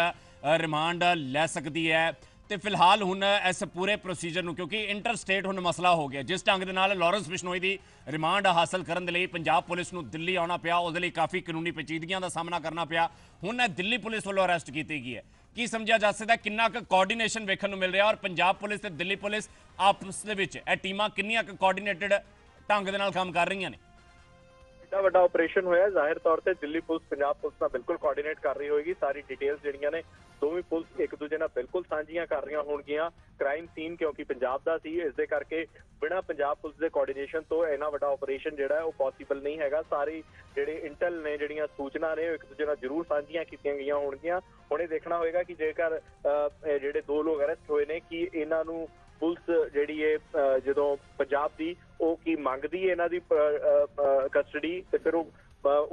ਰਿਮਾਂਡ ਲੈ ਸਕਦੀ ਹੈ। ਤੇ ਫਿਲਹਾਲ ਹੁਣ ਇਸ ਪੂਰੇ ਪ੍ਰੋਸੀਜਰ ਨੂੰ ਕਿਉਂਕਿ ਇੰਟਰ ਸਟੇਟ ਹੁਣ ਮਸਲਾ ਹੋ ਗਿਆ। ਜਿਸ ਢੰਗ ਦੇ ਨਾਲ ਲਾਰੈਂਸ ਬਿਸ਼ਨੋਈ ਦੀ ਰਿਮਾਂਡ ਹਾਸਲ ਕਰਨ ਦੇ ਲਈ ਪੰਜਾਬ ਪੁਲਿਸ ਨੂੰ ਦਿੱਲੀ ਆਉਣਾ ਪਿਆ ਉਹਦੇ ਲਈ ਕਾਫੀ ਕਾਨੂੰਨੀ ਪੇਚੀਦਗੀਆਂ ਦਾ ਸਾਹਮਣਾ ਕਰਨਾ ਪਿਆ। ਹੁਣ ਇਹ ਦਿੱਲੀ ਪੁਲਿਸ ਵੱਲੋਂ ਅਰੈਸਟ ਕੀਤੀ ਗਈ ਹੈ। ਕੀ ਸਮਝਿਆ ਜਾ ਸਕਦਾ ਕਿੰਨਾ ਕੁ ਕੋਆਰਡੀਨੇਸ਼ਨ ਵੇਖਣ ਨੂੰ ਮਿਲ ਰਿਹਾ ਔਰ ਪੰਜਾਬ ਪੁਲਿਸ ਤੇ ਦਿੱਲੀ ਪੁਲਿਸ ਆਪਸ ਦੇ ਵਿੱਚ ਇਹ ਟੀਮਾਂ ਕਿੰਨੀਆਂ ਕੁ ਕੋਆਰਡੀਨੇਟਡ ਢੰਗ ਦੇ ਨਾਲ ਕੰਮ ਕਰ ਰਹੀਆਂ ਨੇ? ਇੰਨਾ ਵੱਡਾ ਆਪਰੇਸ਼ਨ ਹੋਇਆ ਜ਼ਾਹਿਰ ਤੌਰ ਤੇ ਦਿੱਲੀ ਪੁਲਿਸ ਪੰਜਾਬ ਪੁਲਿਸ ਨਾਲ ਬਿਲਕੁਲ ਕੋਆਰਡੀਨੇਟ ਕਰ ਰਹੀ ਹੋਏਗੀ। ਸਾਰੀ ਡਿਟੇਲਸ ਜਿਹੜੀਆਂ ਨੇ ਦੋਵੇਂ ਪੁਲਿਸ ਇੱਕ ਦੂਜੇ ਨਾਲ ਬਿਲਕੁਲ ਸਾਂਝੀਆਂ ਕਰ ਰਹੀਆਂ ਹੋਣਗੀਆਂ। ਕ੍ਰਾਈਮ ਸੀਨ ਕਿਉਂਕਿ ਪੰਜਾਬ ਦਾ ਸੀ, ਇਸ ਦੇ ਕਰਕੇ ਬਿਨਾਂ ਪੰਜਾਬ ਪੁਲਿਸ ਦੇ ਕੋਆਰਡੀਨੇਸ਼ਨ ਤੋਂ ਇੰਨਾ ਵੱਡਾ ਆਪਰੇਸ਼ਨ ਜਿਹੜਾ ਹੈ ਉਹ ਪੋਸੀਬਲ ਨਹੀਂ ਹੈਗਾ। ਸਾਰੇ ਜਿਹੜੇ ਇੰਟਲ ਨੇ ਜਿਹੜੀਆਂ ਸੂਚਨਾ ਨੇ, ਉਹ ਇੱਕ ਦੂਜੇ ਨਾਲ ਜ਼ਰੂਰ ਸਾਂਝੀਆਂ ਕੀਤੀਆਂ ਗਈਆਂ ਹੋਣਗੀਆਂ। ਹੁਣ ਇਹ ਦੇਖਣਾ ਹੋਏਗਾ ਕਿ ਜੇਕਰ ਜਿਹੜੇ ਦੋ ਲੋਕ ਅਰੈਸਟ ਹੋਏ ਨੇ, ਕਿ ਇਹਨਾਂ ਨੂੰ ਪੁਲਿਸ ਜਿਹੜੀ ਹੈ ਜਦੋਂ ਪੰਜਾਬ ਦੀ ਉਹ ਕੀ ਮੰਗਦੀ ਹੈ ਇਹਨਾਂ ਦੀ ਕਸਟਡੀ ਤੇ ਫਿਰ ਉਹ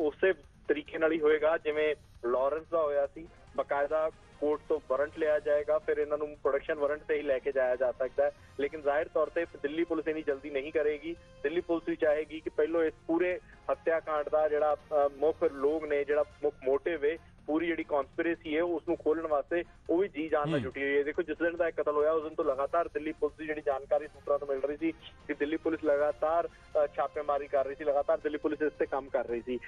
ਉਸੇ ਤਰੀਕੇ ਨਾਲ ਹੀ ਹੋਏਗਾ, ਜਿਵੇਂ ਲਾਰੈਂਸ ਦਾ ਹੋਇਆ ਸੀ। ਬਕਾਇਦਾ ਕੋਰਟ ਤੋਂ ਵਾਰੰਟ ਲਿਆ ਜਾਏਗਾ, ਫਿਰ ਇਹਨਾਂ ਨੂੰ ਪ੍ਰੋਡਕਸ਼ਨ ਵਾਰੰਟ ਤੇ ਹੀ ਲੈ ਕੇ ਜਾਇਆ ਜਾ ਸਕਦਾ ਹੈ। ਲੇਕਿਨ ਜ਼ਾਹਿਰ ਤੌਰ ਤੇ ਦਿੱਲੀ ਪੁਲਿਸ ਇਨੀ ਜਲਦੀ ਨਹੀਂ ਕਰੇਗੀ। ਦਿੱਲੀ ਪੁਲਿਸ ਵੀ ਚਾਹੇਗੀ ਕਿ ਪਹਿਲੋਂ ਇਸ ਪੂਰੇ ਹੱਤਿਆਕਾਂਡ ਦਾ ਜਿਹੜਾ ਮੁੱਖ ਲੋਕ ਨੇ, ਜਿਹੜਾ ਮੁੱਖ ਮੋਟਿਵ ਹੈ ਪੂਰੀ ਜਿਹੜੀ ਕਨਸਪੀਰੇਸੀ ਹੈ ਉਸ ਨੂੰ ਖੋਲਣ ਵਾਸਤੇ ਉਹ ਵੀ ਜੀ ਜਾਨ ਨਾਲ ਜੁਟੀ ਹੋਈ ਹੈ। ਦੇਖੋ ਜਿਸ ਦਿਨ ਦਾ ਇਹ ਕਤਲ ਹੋਇਆ ਉਸ ਦਿਨ ਤੋਂ ਲਗਾਤਾਰ ਦਿੱਲੀ ਪੁਲਿਸ ਦੀ ਜਿਹੜੀ ਜਾਣਕਾਰੀ ਸੂਤਰਾਂ ਤੋਂ ਮਿਲ ਰਹੀ ਸੀ ਕਿ ਦਿੱਲੀ ਪੁਲਿਸ ਲਗਾਤਾਰ ਛਾਪੇਮਾਰੀ ਕਰ ਰਹੀ ਸੀ ਲਗਾਤਾਰ ਦਿੱਲੀ ਪੁਲਿਸ ਇਸ ਤੇ ਕੰਮ ਕਰ ਰਹੀ ਸੀ।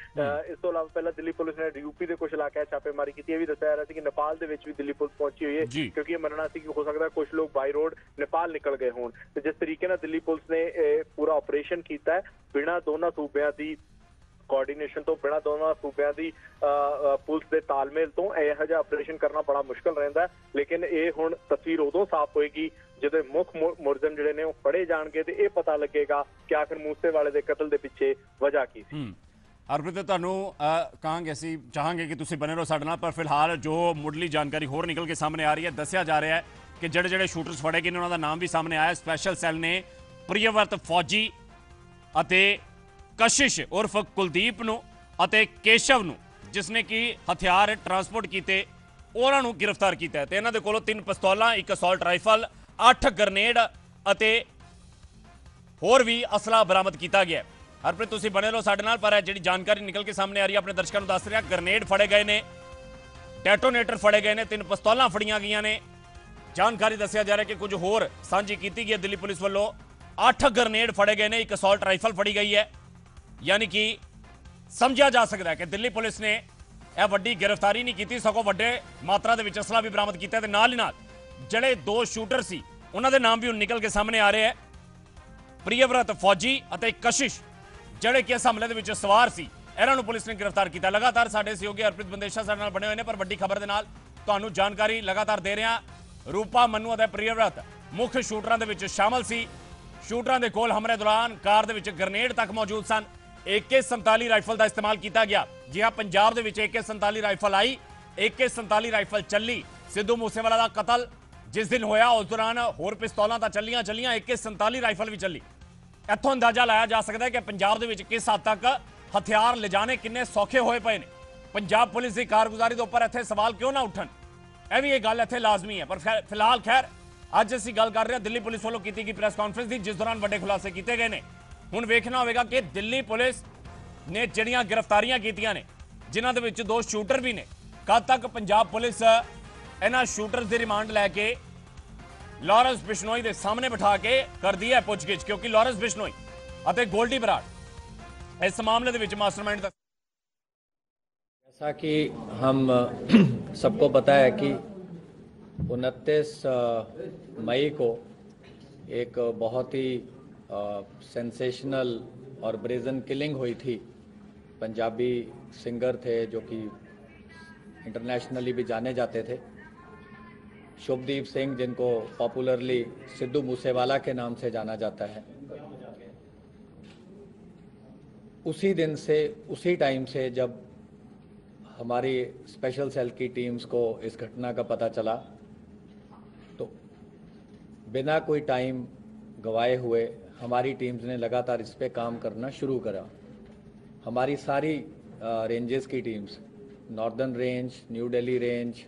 ਇਸ ਤੋਂ ਇਲਾਵਾ ਪਹਿਲਾਂ ਦਿੱਲੀ ਪੁਲਿਸ ਨੇ ਯੂਪੀ ਦੇ ਕੁਝ ਇਲਾਕਿਆਂ 'ਚ ਛਾਪੇਮਾਰੀ ਕੀਤੀ ਇਹ ਵੀ ਦੱਸਿਆ ਜਾ ਰਿਹਾ ਸੀ ਕਿ ਨੇਪਾਲ ਦੇ ਵਿੱਚ ਵੀ ਦਿੱਲੀ ਪੁਲਿਸ ਪਹੁੰਚੀ ਹੋਈ ਹੈ। ਕਿਉਂਕਿ ਇਹ ਮੰਨਣਾ ਸੀ ਕਿ ਹੋ ਸਕਦਾ ਕੁਝ ਲੋਕ ਬਾਈ ਰੋਡ ਨੇਪਾਲ ਨਿਕਲ ਗਏ ਹੋਣ। ਤੇ ਜਿਸ ਤਰੀਕੇ ਨਾਲ ਦਿੱਲੀ ਪੁਲਿਸ ਨੇ ਇਹ ਪੂਰਾ ਆਪਰੇਸ਼ਨ ਕੀਤਾ ਹੈ ਬਿਨਾਂ ਦੋਨਾਂ ਸੂਬਿਆਂ ਦੀ ਕੋਆਰਡੀਨੇਸ਼ਨ ਤੋਂ ਬਿਨਾਂ ਦੋਨਾਂ ਸੂਬਿਆਂ ਦੀ ਪੁਲਿਸ ਦੇ ਤਾਲਮੇਲ ਤੋਂ ਇਹੋ ਜਿਹਾ ਆਪਰੇਸ਼ਨ ਕਰਨਾ ਬੜਾ ਮੁਸ਼ਕਲ ਰਹਿੰਦਾ ਲੇਕਿਨ ਇਹ ਹੁਣ ਤਸਵੀਰ ਉਦੋਂ ਸਾਫ਼ ਹੋਏਗੀ ਜਦੋਂ ਮੁੱਖ ਮੁ- ਜਿਹੜੇ ਨੇ ਉਹ ਫੜੇ ਜਾਣਗੇ ਤੇ ਇਹ ਪਤਾ ਲੱਗੇਗਾ ਕਿ ਆਖਿਰ ਮੂਸੇ ਵਾਲੇ ਦੇ ਕਤਲ ਦੇ ਪਿੱਛੇ ਵਜ੍ਹਾ ਕੀ ਸੀ। ਹਰਪ੍ਰੀਤ ਤੁਹਾਨੂੰ ਅ, ਕਹਾਂਗੇ ਅਸੀਂ ਚਾਹਾਂਗੇ ਕਿ ਤੁਸੀਂ ਬਨੇ ਰਹੋ ਸਾਡੇ ਨਾਲ ਪਰ ਫਿਲਹਾਲ ਜੋ ਮੁੱਢਲੀ ਜਾਣਕਾਰੀ ਹੋਰ ਨਿਕਲ ਕੇ ਸਾਹਮਣੇ ਆ ਰਹੀ ਹੈ ਦੱਸਿਆ ਜਾ ਰਿਹਾ ਹੈ ਕਿ ਜਿਹੜੇ ਜਿਹੜੇ ਸ਼ੂਟਰਸ ਫੜੇ ਗਏ ਨੇ ਉਹਨਾਂ ਦਾ ਨਾਮ ਵੀ ਸਾਹਮਣੇ ਆਇਆ ਸਪੈਸ਼ਲ ਸੈੱਲ ਨੇ ਪ੍ਰਿਯਵਰਤ ਫੌਜੀ ਅਤੇ ਕਸ਼ਿਸ਼ ਉਰਫ ਕੁਲਦੀਪ ਨੂੰ ਅਤੇ ਕੇਸ਼ਵ ਨੂੰ ਜਿਸ ਨੇ ਕਿ ਹਥਿਆਰ ਟਰਾਂਸਪੋਰਟ ਕੀਤੇ, ਉਹਨਾਂ ਨੂੰ ਗ੍ਰਿਫਤਾਰ ਕੀਤਾ ਹੈ। ਤੇ ਇਹਨਾਂ ਦੇ ਕੋਲੋਂ ਤਿੰਨ ਪਿਸਤੌਲਾਂ, ਇੱਕ ਅਸੌਲਟ ਰਾਈਫਲ 8 ਗ੍ਰਨੇਡ ਅਤੇ ਹੋਰ ਵੀ ਅਸਲਾ ਬਰਾਮਦ ਕੀਤਾ ਗਿਆ ਹਰਪ੍ਰੀਤ, ਤੁਸੀਂ ਬਣੇ ਰਹੋ ਸਾਡੇ ਨਾਲ, ਪਰ ਜਿਹੜੀ ਜਾਣਕਾਰੀ ਨਿਕਲ ਕੇ ਸਾਹਮਣੇ ਆ ਰਹੀ ਹੈ, ਆਪਣੇ ਦਰਸ਼ਕਾਂ ਨੂੰ ਦੱਸ ਰਿਹਾ ਗ੍ਰਨੇਡ ਫੜੇ ਗਏ ਨੇ ਡੈਟੋਨੇਟਰ ਫੜੇ ਗਏ ਨੇ, ਤਿੰਨ ਪਿਸਤੌਲਾਂ ਫੜੀਆਂ ਗਈਆਂ ਨੇ। ਜਾਣਕਾਰੀ ਦੱਸਿਆ ਜਾ ਰਿਹਾ ਕਿ ਕੁਝ ਹੋਰ ਸਾਂਝੀ ਕੀਤੀ ਗਈ ਹੈ ਦਿੱਲੀ ਪੁਲਿਸ ਵੱਲੋਂ। 8 ਗ੍ਰਨੇਡ ਫੜੇ ਗਏ ਨੇ, ਇੱਕ ਅਸੌਲਟ ਰਾਈਫਲ ਫੜੀ ਗਈ ਹੈ। ਯਾਨੀ ਕਿ ਸਮਝਿਆ ਜਾ ਸਕਦਾ ਕਿ ਦਿੱਲੀ ਪੁਲਿਸ ਨੇ ਇਹ ਵੱਡੀ ਗ੍ਰਿਫਤਾਰੀ ਨਹੀਂ ਕੀਤੀ, ਸਗੋਂ ਵੱਡੇ ਮਾਤਰਾ ਦੇ ਵਿੱਚ ਅਸਲਾ ਵੀ ਬਰਾਮਦ ਕੀਤਾ ਤੇ ਨਾਲ ਹੀ ਨਾਲ ਜਿਹੜੇ ਦੋ ਸ਼ੂਟਰ ਸੀ, ਉਹਨਾਂ ਦੇ ਨਾਮ ਵੀ ਹੁਣ ਨਿਕਲ ਕੇ ਸਾਹਮਣੇ ਆ ਰਹੇ ਹੈ। ਪ੍ਰਿਯਵਰਤ ਫੌਜੀ ਅਤੇ ਕਸ਼ਿਸ਼, ਜਿਹੜੇ ਕਿ ਇਸ ਹਮਲੇ ਦੇ ਵਿੱਚ ਸਵਾਰ ਸੀ, ਇਹਨਾਂ ਨੂੰ ਪੁਲਿਸ ਨੇ ਗ੍ਰਿਫਤਾਰ ਕੀਤਾ। ਲਗਾਤਾਰ ਸਾਡੇ ਸਹਿਯੋਗੀ ਹਰਪ੍ਰੀਤ ਬੰਦੇਸ਼ਾ ਸਾਡੇ ਨਾਲ ਬਣੇ ਹੋਏ ਨੇ, ਪਰ ਵੱਡੀ ਖਬਰ ਦੇ ਨਾਲ ਤੁਹਾਨੂੰ ਜਾਣਕਾਰੀ ਲਗਾਤਾਰ ਦੇ ਰਿਹਾ ਰੂਪਾ ਮੰਨੂ ਅਤੇ ਪ੍ਰਿਯਵਰਤ ਮੁੱਖ ਸ਼ੂਟਰਾਂ ਦੇ ਵਿੱਚ ਸ਼ਾਮਲ ਸੀ। ਸ਼ੂਟਰਾਂ ਦੇ ਕੋਲ ਹਮਲੇ ਦੌਰਾਨ ਕਾਰ ਦੇ ਵਿੱਚ ਗ੍ਰਨੇਡ ਤੱਕ ਮੌਜੂਦ ਸਨ। AK47 ਰਾਈਫਲ ਦਾ ਇਸਤੇਮਾਲ ਕੀਤਾ ਗਿਆ ਜੀ ਹਾਂ ਪੰਜਾਬ ਦੇ ਵਿੱਚ AK47 ਰਾਈਫਲ ਆਈ AK47 ਰਾਈਫਲ ਚੱਲੀ ਸਿੱਧੂ ਮੂਸੇਵਾਲਾ ਦਾ ਕਤਲ ਜਿਸ ਦਿਨ ਹੋਇਆ ਉਸ ਦੌਰਾਨ ਹੋਰ ਪਿਸਤੌਲਾਂ ਤਾਂ ਚੱਲੀਆਂ ਚੱਲੀਆਂ AK47 ਰਾਈਫਲ ਵੀ ਚੱਲੀ ਇੱਥੋਂ ਅੰਦਾਜ਼ਾ ਲਾਇਆ ਜਾ ਸਕਦਾ ਹੈ ਕਿ ਪੰਜਾਬ ਦੇ ਵਿੱਚ ਕਿਸ ਹੱਦ ਤੱਕ ਹਥਿਆਰ ਲਿਜਾਣੇ ਕਿੰਨੇ ਸੌਖੇ ਹੋਏ ਪਏ ਨੇ ਪੰਜਾਬ ਪੁਲਿਸ ਦੀ ਕਾਰਗੁਜ਼ਾਰੀ ਦੇ ਉੱਪਰ ਇੱਥੇ ਸਵਾਲ ਕਿਉਂ ਨਾ ਉੱਠਣ ਇਹ ਵੀ ਇਹ ਗੱਲ ਇੱਥੇ ਲਾਜ਼ਮੀ ਹੈ ਪਰ ਖੈਰ- ਫਿਲਹਾਲ ਖੈਰ ਅੱਜ ਅਸੀਂ ਗੱਲ ਕਰ ਰਹੇ ਹਾਂ ਦਿੱਲੀ ਪੁਲਿਸ ਵੱਲੋਂ ਕੀਤੀ ਗਈ ਪ੍ਰੈਸ ਕਾਨਫਰੰਸ ਦੀ ਜਿਸ ਦੌਰਾਨ ਵੱਡੇ ਖੁਲਾਸੇ ਕੀਤੇ ਗਏ ਨੇ ਹੁਣ ਵੇਖਣਾ ਹੋਵੇਗਾ ਕਿ ਦਿੱਲੀ ਪੁਲਿਸ ਨੇ ਜਿਹੜੀਆਂ ਗ੍ਰਿਫਤਾਰੀਆਂ ਕੀਤੀਆਂ ਨੇ ਜਿਨ੍ਹਾਂ ਦੇ ਵਿੱਚ ਦੋ ਸ਼ੂਟਰ ਵੀ ਨੇ ਕਦ ਤੱਕ ਪੰਜਾਬ ਪੁਲਿਸ ਇਹਨਾਂ ਸ਼ੂਟਰਸ ਦੀ ਰਿਮਾਂਡ ਲੈ ਕੇ ਲਾਰੈਂਸ ਬਿਸ਼ਨੋਈ ਦੇ ਸਾਹਮਣੇ ਬਿਠਾ ਕੇ ਕਰਦੀ ਹੈ ਪੁੱਛਗਿੱਛ ਕਿਉਂਕਿ ਲਾਰੈਂਸ ਬਿਸ਼ਨੋਈ ਅਤੇ ਗੋਲਡੀ ਬਰਾੜ ਇਸ ਮਾਮਲੇ ਦੇ ਵਿੱਚ ਮਾਸਟਰਮਾਈਂਡ ਦਾ जैसा कि हम सबको पता है कि उनतीस मई को एक बहुत ही सेंसेशनल और ब्रेजन किलिंग हुई थी। पंजाबी सिंगर थे जो कि इंटरनेशनली भी जाने जाते थे। शुभदीप सिंह, जिनको पॉपुलरली सिद्धू मूसेवाला के नाम से जाना जाता है। उसी दिन से, उसी टाइम से जब हमारी स्पेशल सेल की टीम्स को इस घटना का पता चला तो बिना कोई टाइम गवाए हुए हमारी टीम्स ने लगातार इस पर काम करना शुरू करा। हमारी सारी रेंजेस की teams northern range new Delhi range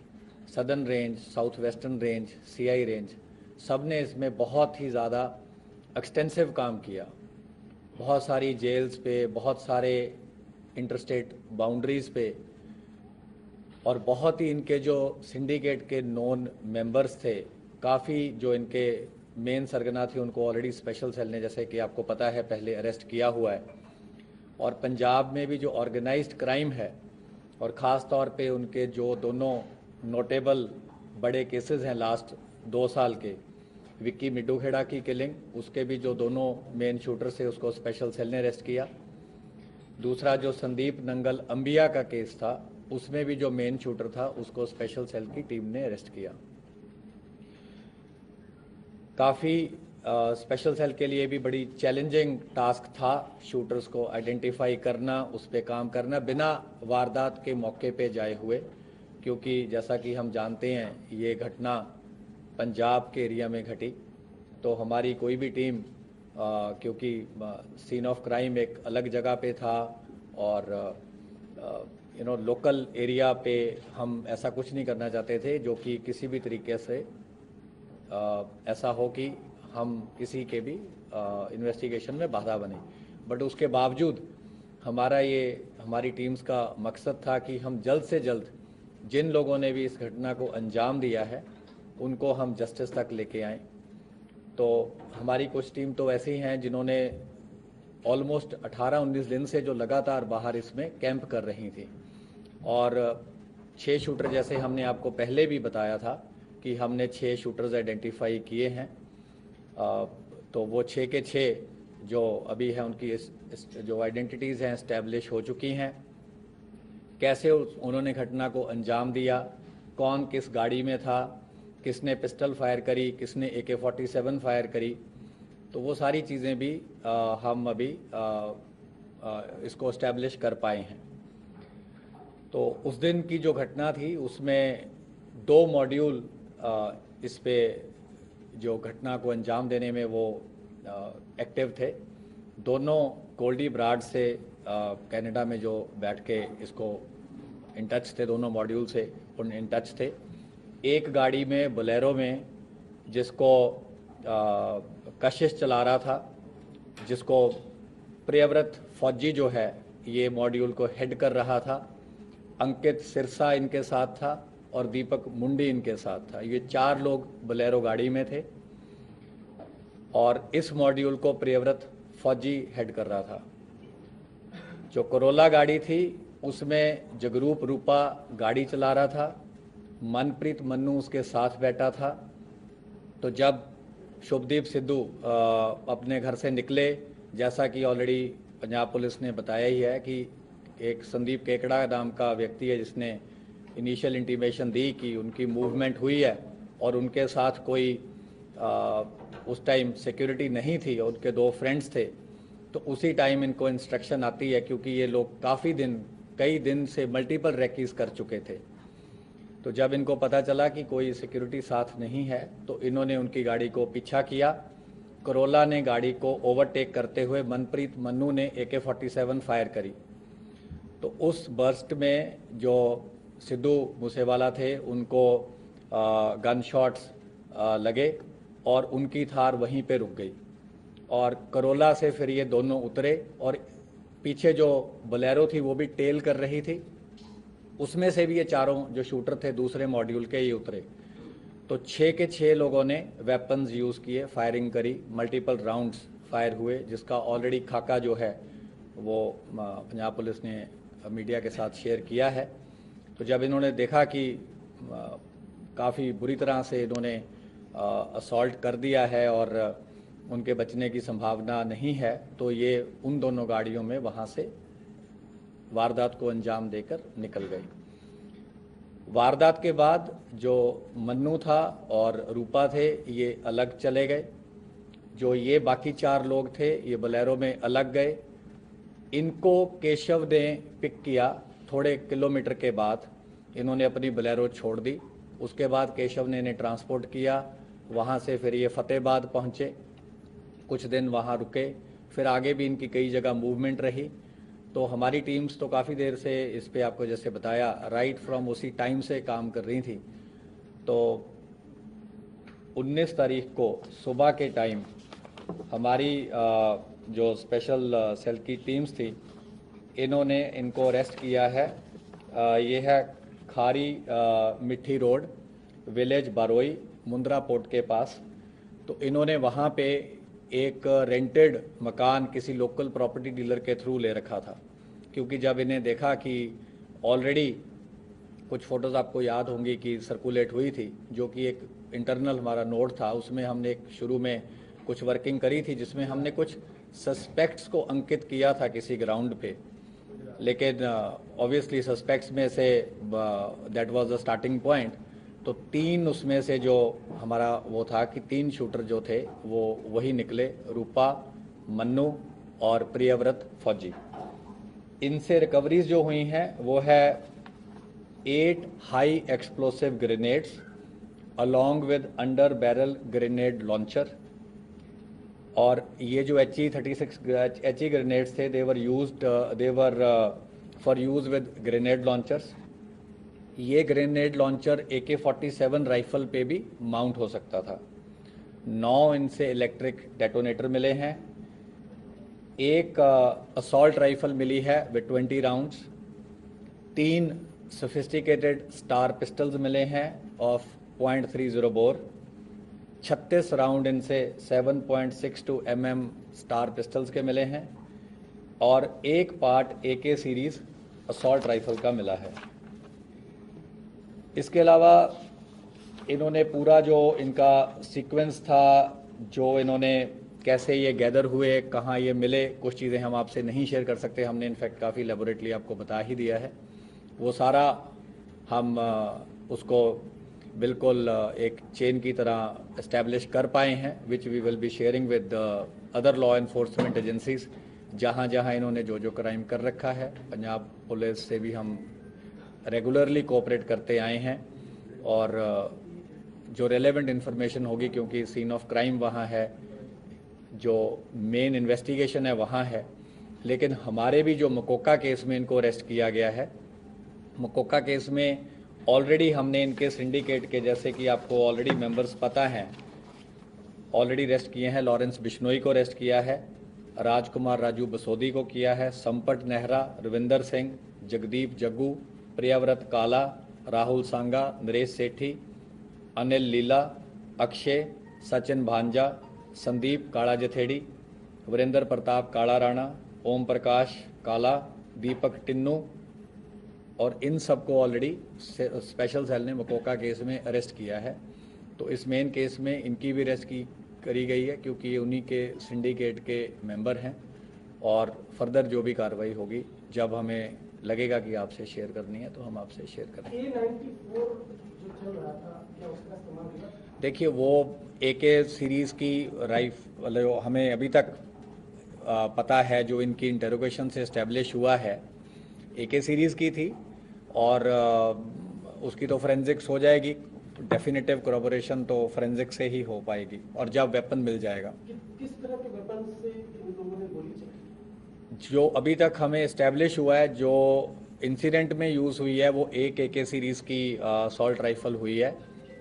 southern range south western range CI range सबने इसमें बहुत ही ज़्यादा एक्सटेंसिव काम किया। बहुत सारी जेल्स पे, बहुत सारे इंटरस्टेट बाउंड्रीज पे, और बहुत ही इनके जो सिंडिकेट के नॉन मेंबर्स थे, काफ़ी जो इनके मेन सरगना थे, उनको ऑलरेडी स्पेशल सेल ने, जैसे कि आपको पता है, पहले अरेस्ट किया हुआ है। और पंजाब में भी जो ऑर्गेनाइज्ड क्राइम है, और ख़ास तौर पे उनके जो दोनों नोटेबल बड़े केसेस हैं लास्ट दो साल के, विक्की मिडूखेड़ा की किलिंग उसके भी जो दोनों मेन शूटर थे उसको स्पेशल सेल ने अरेस्ट किया। दूसरा जो संदीप नंगल अंबिया का केस था, उसमें भी जो मेन शूटर था, उसको स्पेशल सेल की टीम ने अरेस्ट किया। काफ़ी स्पेशल सेल के लिए भी बड़ी चैलेंजिंग टास्क था शूटर्स को आइडेंटिफाई करना उस पर काम करना बिना वारदात के मौके पे जाए हुए। क्योंकि जैसा कि हम जानते हैं ये घटना पंजाब के एरिया में घटी। तो हमारी कोई भी टीम आ, क्योंकि सीन ऑफ़ क्राइम एक अलग जगह पे था और यू नो लोकल एरिया पे हम ऐसा कुछ नहीं करना चाहते थे जो कि किसी भी तरीके से ऐसा हो कि हम किसी के भी इन्वेस्टिगेशन में बाधा बने। बट उसके बावजूद हमारा ये, हमारी टीम्स का मकसद था कि हम जल्द से जल्द जिन लोगों ने भी इस घटना को अंजाम दिया है, उनको हम जस्टिस तक लेके आए। तो हमारी कुछ टीम तो ऐसी हैं जिन्होंने ऑलमोस्ट 18-19 दिन से जो लगातार बाहर इसमें कैंप कर रही थी। और छः शूटर जैसे हमने आपको पहले भी बताया था कि हमने छः शूटर्स आइडेंटिफाई किए हैं। तो वो छः के छः जो अभी है उनकी इस, इस जो आइडेंटिटीज़ हैं इस्टेब्लिश हो चुकी हैं। कैसे उन्होंने घटना को अंजाम दिया? कौन किस गाड़ी में था? किसने पिस्टल फायर करी? किसने ए के फोर्टी सेवन फायर करी? तो वो सारी चीज़ें भी अ, हम अभी अ, अ, इसको इस्टेब्लिश कर पाए हैं। तो उस दिन की जो घटना थी उसमें दो मॉड्यूल इस पे जो घटना को अंजाम देने में वो एक्टिव थे। दोनों गोल्डी ब्राड से कनाडा में जो बैठ के इसको इन टच थे, दोनों मॉड्यूल से उन इन टच थे। एक गाड़ी में बोलेरो में, जिसको कशिश चला रहा था, जिसको प्रियव्रत फौजी जो है, ये मॉड्यूल को हेड कर रहा था। अंकित सिरसा इनके साथ था। और दीपक मुंडी इनके साथ था। ये चार लोग बोलेरो गाड़ी में थे और इस मॉड्यूल को प्रियव्रत फौजी हेड कर रहा था। जो करोला गाड़ी थी, उसमें जगरूप रूपा गाड़ी चला रहा था, मनप्रीत मन्नू उसके साथ बैठा था। तो जब शुभदीप सिद्धू अपने घर से निकले, जैसा कि ऑलरेडी पंजाब पुलिस ने बताया ही है कि एक संदीप केकड़ा नाम का व्यक्ति है जिसने इनिशियल इंटीमेशन दी कि उनकी मूवमेंट हुई है और उनके साथ कोई अ, उस टाइम सिक्योरिटी नहीं थी और उनके दो फ्रेंड्स थे तो उसी टाइम इनको इंस्ट्रक्शन आती है क्योंकि ये लोग काफ़ी दिन कई दिन से मल्टीपल रैकीज कर चुके थे। तो जब इनको पता चला कि कोई सिक्योरिटी साथ नहीं है तो इन्होंने उनकी गाड़ी को पीछा किया। करोला ने गाड़ी को ओवरटेक करते हुए मनप्रीत मन्नू ने ए के फोर्टी सेवन फायर करी। तो उस बर्स्ट में जो सिद्धू मूसेवाला थे, उनको गन शॉट्स लगे और उनकी थार वहीं पे रुक गई। और करोला से फिर ये दोनों उतरे और पीछे जो बलैरो थी, वो भी टेल कर रही थी। उसमें से भी ये चारों जो शूटर थे, दूसरे मॉड्यूल के ये उतरे। तो छः के छः लोगों ने वेपन्स यूज़ किए फायरिंग करी मल्टीपल राउंड्स फायर हुए, जिसका ऑलरेडी खाका जो है, वो पंजाब पुलिस ने, मीडिया के साथ शेयर किया है। तो जब इन्होंने देखा कि काफ़ी बुरी तरह से इन्होंने असॉल्ट कर दिया है और उनके बचने की संभावना नहीं है तो ये उन दोनों गाड़ियों में वहाँ से वारदात को अंजाम देकर निकल गई। वारदात के बाद जो मन्नू था और रूपा थे, ये अलग चले गए। जो ये बाकी चार लोग थे, ये बलेरो में अलग गए। इनको केशव ने पिक किया थोड़े किलोमीटर के बाद इन्होंने अपनी बलैरो छोड़ दी। उसके बाद केशव ने इन्हें ट्रांसपोर्ट किया। वहाँ से फिर ये फतेहबाद पहुँचे। कुछ दिन वहाँ रुके। फिर आगे भी इनकी कई जगह मूवमेंट रही। तो हमारी टीम्स तो काफ़ी देर से इस पर आपको जैसे बताया राइट फ्रॉम उसी टाइम से काम कर रही थी। तो 19 तारीख को सुबह के टाइम हमारी जो स्पेशल सेल की टीम्स थी इन्होंने इनको अरेस्ट किया है। ये है Khari Mitti road village Baroi, Mundra port के पास। तो इन्होंने वहाँ पे एक रेंटेड मकान किसी लोकल प्रॉपर्टी डीलर के थ्रू ले रखा था। क्योंकि जब इन्हें देखा कि ऑलरेडी कुछ फ़ोटोज़ आपको याद होंगी कि सर्कुलेट हुई थी, जो कि एक इंटरनल हमारा नोट था, उसमें हमने एक शुरू में कुछ वर्किंग करी थी, जिसमें हमने कुछ सस्पेक्ट्स को अंकित किया था किसी ग्राउंड पे। लेकिन ऑब्वियसली सस्पेक्ट्स में से that was the starting point तो तीन उसमें से जो हमारा वो था कि तीन शूटर जो थे, वो, वही निकले, रूपा, मन्नू और प्रियव्रत फौजी। इनसे रिकवरीज जो हुई हैं, वो है eight high explosive grenades along with under barrel grenade launcher और ये जो H E thirty six H E grenades थे they were use they were for use with grenade launchers ये grenade launcher A K forty seven rifle पे भी mount हो सकता था। नौ इनसे इलेक्ट्रिक डेटोनेटर मिले हैं। एक असॉल्ट राइफल मिली है विद ट्वेंटी राउंड्स तीन सोफिस्टिकेटेड स्टार पिस्टल्स मिले हैं of point three zero bore छत्तीस राउंड इनसे 7.62 mm स्टार पिस्टल्स के मिले हैं और एक पार्ट ए के सीरीज़ असॉल्ट राइफल का मिला है। इसके अलावा इन्होंने पूरा जो इनका सीक्वेंस था, जो इन्होंने कैसे ये गैदर हुए, कहाँ ये मिले, कुछ चीज़ें हम आपसे नहीं शेयर कर सकते, हमने इनफैक्ट काफ़ी लेबोरेटली आपको बता ही दिया है। वो सारा हम उसको बिल्कुल एक चेन की तरह इस्टेब्लिश कर पाए हैं which we will be sharing with other law enforcement agencies जहाँ जहाँ इन्होंने जो जो क्राइम कर रखा है। पंजाब पुलिस से भी हम रेगुलरली कोऑपरेट करते आए हैं और जो रेलेवेंट इन्फॉर्मेशन होगी, क्योंकि सीन ऑफ़ क्राइम वहाँ है, जो मेन इन्वेस्टिगेशन है वहाँ है। लेकिन हमारे भी जो मकोका केस में इनको अरेस्ट किया गया है, मकोका केस में ऑलरेडी हमने इनके सिंडिकेट के, जैसे कि आपको ऑलरेडी मेंबर्स पता हैं ऑलरेडी रेस्ट किए हैं। लॉरेंस बिश्नोई को रेस्ट किया है, राजकुमार राजू बसोदी को किया है, संपट नेहरा, रविंदर सिंह, जगदीप जग्गू, प्रियाव्रत काला, राहुल सांगा, नरेश सेठी, अनिल लीला, अक्षय, सचिन भांजा, संदीप काला जथेड़ी वीरेंद्र प्रताप काला राणा, ओम प्रकाश काला, दीपक टिन्नू और इन सबको ऑलरेडी स्पेशल सेल ने मकोका केस में अरेस्ट किया है। तो इस मेन केस में इनकी भी अरेस्ट की करी गई है क्योंकि ये उन्हीं के सिंडिकेट के मेंबर हैं। और फर्दर जो भी कार्रवाई होगी जब हमें लगेगा कि आपसे शेयर करनी है तो हम आपसे शेयर करेंगे। देखिए वो ए के सीरीज़ की राइफ मतलब हमें अभी तक पता है जो इनकी इंटरोगेशन से इस्टेब्लिश हुआ है। ए के सीरीज़ की थी और उसकी तो फोरेंसिक्स हो जाएगी। डेफिनेटिव corroboration तो फोरेंसिक से ही हो पाएगी और जब वेपन मिल जाएगा। कि किस तरह के वेपन से लोगों ने गोली चलाई? जो अभी तक हमें इस्टेब्लिश हुआ है जो इंसिडेंट में यूज़ हुई है वो एक ए के सीरीज़ की सॉल्ट राइफल हुई है।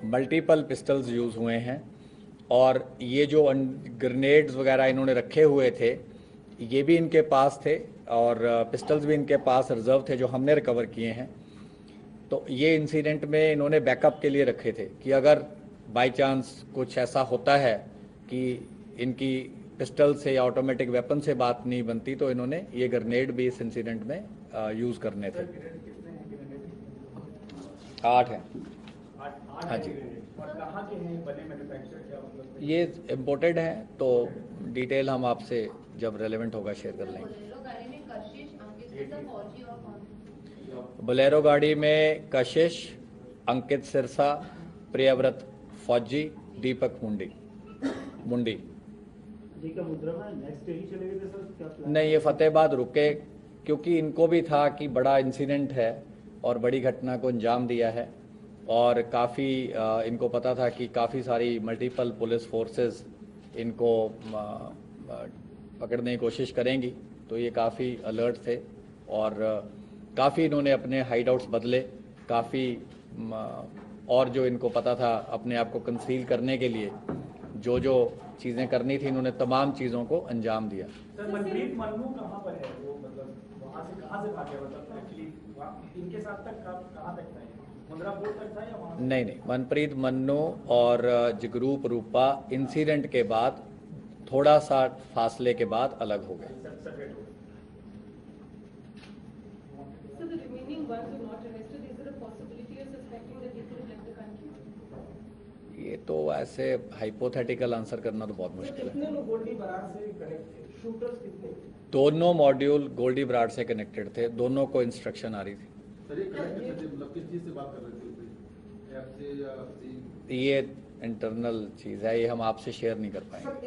मल्टीपल पिस्टल्स यूज़ हुए हैं और ये जो ग्रेनेड्स वगैरह इन्होंने रखे हुए थे ये भी इनके पास थे और पिस्टल्स भी इनके पास रिज़र्व थे जो हमने रिकवर किए हैं। तो ये इंसिडेंट में इन्होंने बैकअप के लिए रखे थे कि अगर बाय चांस कुछ ऐसा होता है कि इनकी पिस्टल से या ऑटोमेटिक वेपन से बात नहीं बनती तो इन्होंने ये ग्रेनेड भी इस इंसिडेंट में यूज़ करने थे। आठ हैं। हाँ जी। ये इम्पोर्टेड हैं तो डिटेल हम आपसे जब रेलेवेंट होगा शेयर कर लेंगे। बोलेरो गाड़ी में कशिश अंकित सिरसा प्रियव्रत फौजी दीपक मुंडी। मुंडी। प्लान नहीं ये फतेहबाद रुके क्योंकि इनको भी था कि बड़ा इंसिडेंट है और बड़ी घटना को अंजाम दिया है और काफ़ी इनको पता था कि काफ़ी सारी मल्टीपल पुलिस फोर्सेस इनको पकड़ने की कोशिश करेंगी तो ये काफ़ी अलर्ट थे और काफ़ी इन्होंने अपने हाइड आउट्स बदले काफ़ी और जो इनको पता था अपने आप को कंसील करने के लिए जो जो चीज़ें करनी थी इन्होंने तमाम चीज़ों को अंजाम दिया। सर मनप्रीत मन्नू कहाँ पर है? वो मतलब वहाँ से कहाँ से भागे मतलब एक्चुअली इनके साथ तक कहाँ कहाँ तक था ये? मुंद्रा बोर्ड तक था या वहाँ नहीं नहीं मनप्रीत मन्नू और जगरूप रूपा इंसिडेंट के बाद थोड़ा सा फासले के बाद अलग हो गए सेपरेट हो गए So the remaining ones who not arrested, is there a possibility of suspecting that they could have left the country? ये तो ऐसे हाइपोथेटिकल आंसर करना तो बहुत मुश्किल है। कितने लोग गोल्डी बरार से कनेक्ट थे शूटर्स कितने? थे दोनों मॉड्यूल गोल्डी ब्राड से कनेक्टेड थे दोनों को इंस्ट्रक्शन आ रही थी। सर ये थे मतलब किस चीज़ से बात कर रहे थे? कोई ऐप से या किसी ये इंटरनल चीज़ है ये हम आपसे शेयर नहीं कर पाएँगे।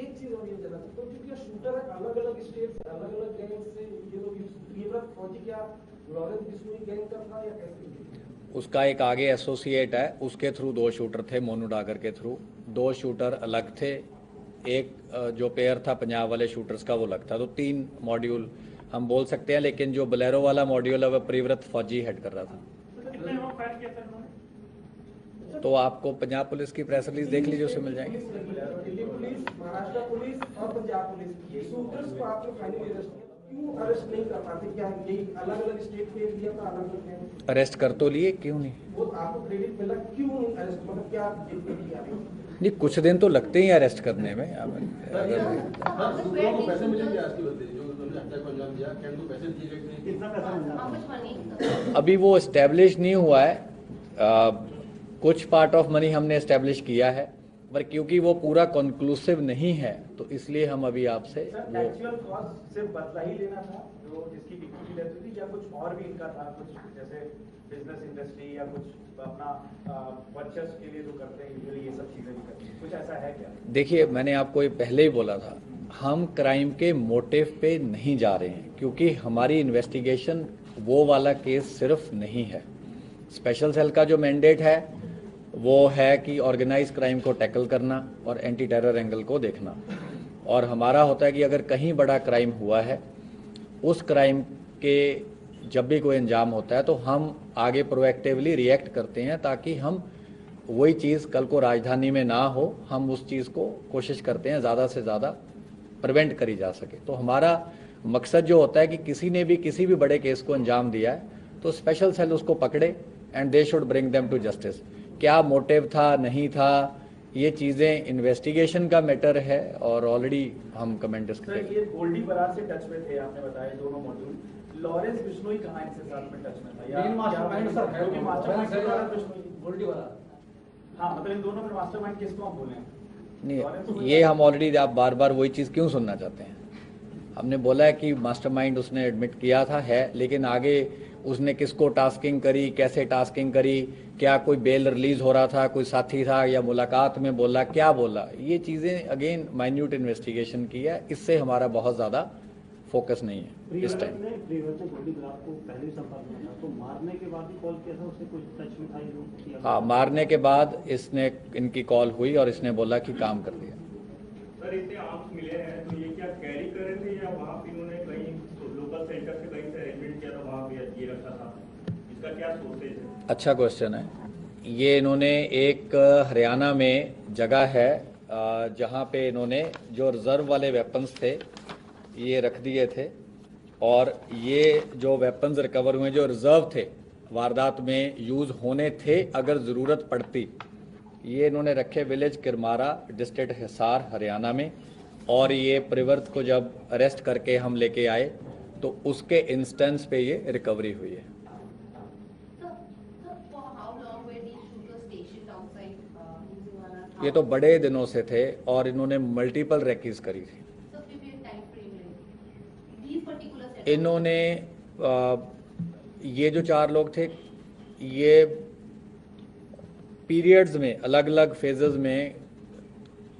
उसका एक आगे एसोसिएट है, उसके थ्रू दो शूटर थे, मोनू डागर के थ्रू दो शूटर अलग थे, एक जो पेयर था पंजाब वाले शूटर्स का, वो अलग था। तो तीन मॉड्यूल हम बोल सकते हैं, लेकिन जो बलेरो वाला मॉड्यूल है, वह प्रिव्रत फौजी हेड कर रहा था। तो आपको पंजाब पुलिस की प्रेस रिलीज़ देख लीजिए उसे मिल जाएँगे। अरेस्ट नहीं कर पाते? क्या यही अलग अलग स्टेट के लिया था अलग अलग अरेस्ट कर तो लिए क्यों नहीं? वो आपको क्रेडिट मिला क्यों नहीं अरेस्ट मतलब क्या किया नहीं कुछ दिन तो लगते ही अरेस्ट करने में? अभी वो इस्टेब्लिश नहीं हुआ है। आ, कुछ पार्ट ऑफ़ मनी हमने इस्टेब्लिश किया है। पर क्योंकि वो पूरा कंक्लूसिव नहीं है तो इसलिए हम अभी आपसे वो बदला ही लेना था जो जिसकी डेथ हुई थी या कुछ और भी इनका था कुछ जैसे बिज़नेस इंडस्ट्री या कुछ अपना वर्चस्व के लिए जो करते हैं यूजुअली ये सब चीज़ें भी करते हैं। कुछ ऐसा है क्या? देखिए मैंने आपको ये पहले ही बोला था हम क्राइम के मोटिव पे नहीं जा रहे हैं क्योंकि हमारी इन्वेस्टिगेशन वो वाला केस सिर्फ़ नहीं है। स्पेशल सेल का जो मैंडेट है वो है कि ऑर्गेनाइज क्राइम को टैकल करना और एंटी टेरर एंगल को देखना। और हमारा होता है कि अगर कहीं बड़ा क्राइम हुआ है, उस क्राइम के जब भी कोई अंजाम होता है तो हम आगे प्रोएक्टिवली रिएक्ट करते हैं ताकि हम वही चीज़ कल को राजधानी में ना हो, हम उस चीज़ को कोशिश करते हैं ज़्यादा से ज़्यादा प्रिवेंट करी जा सके। तो हमारा मकसद जो होता है कि किसी ने भी किसी भी बड़े केस को अंजाम दिया है तो स्पेशल सेल उसको पकड़े and they should bring them to justice क्या मोटिव था नहीं था ये चीज़ें इन्वेस्टिगेशन का मैटर है और ऑलरेडी हम कमेंट सर ये गोल्डी से टच में थे आपने बताया दोनों मॉड्यूल लॉरेंस बिश्नोई कहाँ इनसे साथ में टच में था? या mastermind सर है। क्योंकि मास्टरमाइंड लॉरेंस बिश्नोई गोल्डी वाला हाँ मतलब इन दोनों में मास्टरमाइंड किसको हम बोले? नहीं ये हम ऑलरेडी आप बार बार वही चीज़ क्यों सुनना चाहते हैं? हमने बोला है कि मास्टरमाइंड उसने एडमिट किया था है लेकिन आगे उसने किसको टास्किंग करी कैसे टास्किंग करी क्या कोई बेल रिलीज़ हो रहा था कोई साथी था या मुलाकात में बोला क्या बोला? ये चीज़ें अगेन माइन्यूट इन्वेस्टिगेशन की है इससे हमारा बहुत ज़्यादा फोकस नहीं है इस टाइम ही तो मारने के बाद ही कॉल किया था उससे कुछ टच में था ये लोग कि हाँ मारने के बाद इसने इनकी कॉल हुई और इसने बोला कि काम कर दिया। सर मिले हैं तो ये क्या कैरी कर रहे थे या वहाँ पे इन्होंने कहीं लोकल सेंटर से कहीं से अरेंजमेंट किया था वहाँ पे ये रखा था इसका क्या अच्छा क्वेश्चन है। ये इन्होंने एक हरियाणा में जगह है जहाँ पे इन्होंने जो रिज़र्व वाले वेपन्स थे, ये रख दिए थे। और ये जो वेपन्स रिकवर हुए, जो रिज़र्व थे, वारदात में यूज़ होने थे, अगर ज़रूरत पड़ती। ये इन्होंने रखे विलेज किरमारा डिस्ट्रिक्ट हिसार, हरियाणा में। और ये परिवर्त को जब अरेस्ट करके हम लेके आए तो उसके इंस्टेंस पे ये रिकवरी हुई है। ये तो बड़े दिनों से थे और इन्होंने मल्टीपल रैकीज करी थी. इन्होंने ये जो चार लोग थे ये पीरियड्स में अलग अलग फेजेस में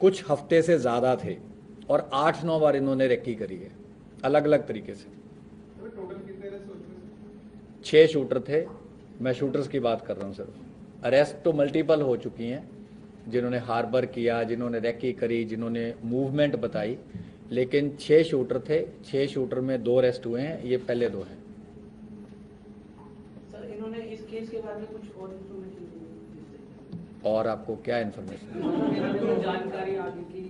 कुछ हफ़्ते से ज़्यादा थे और आठ नौ बार इन्होंने रेकी करी है अलग अलग तरीके से। टोटल कितने रेस्ट चुके छः शूटर थे। मैं शूटर्स की बात कर रहा हूँ सर अरेस्ट तो मल्टीपल हो चुकी हैं। जिन्होंने हार्बर किया जिन्होंने रैकी करी जिन्होंने मूवमेंट बताई लेकिन छः शूटर थे। छः शूटर में दो अरेस्ट हुए हैं ये पहले दो हैं। सर इन्होंने इस केस के बारे में कुछ और और आपको क्या इन्फॉर्मेशन जानकारी आगे की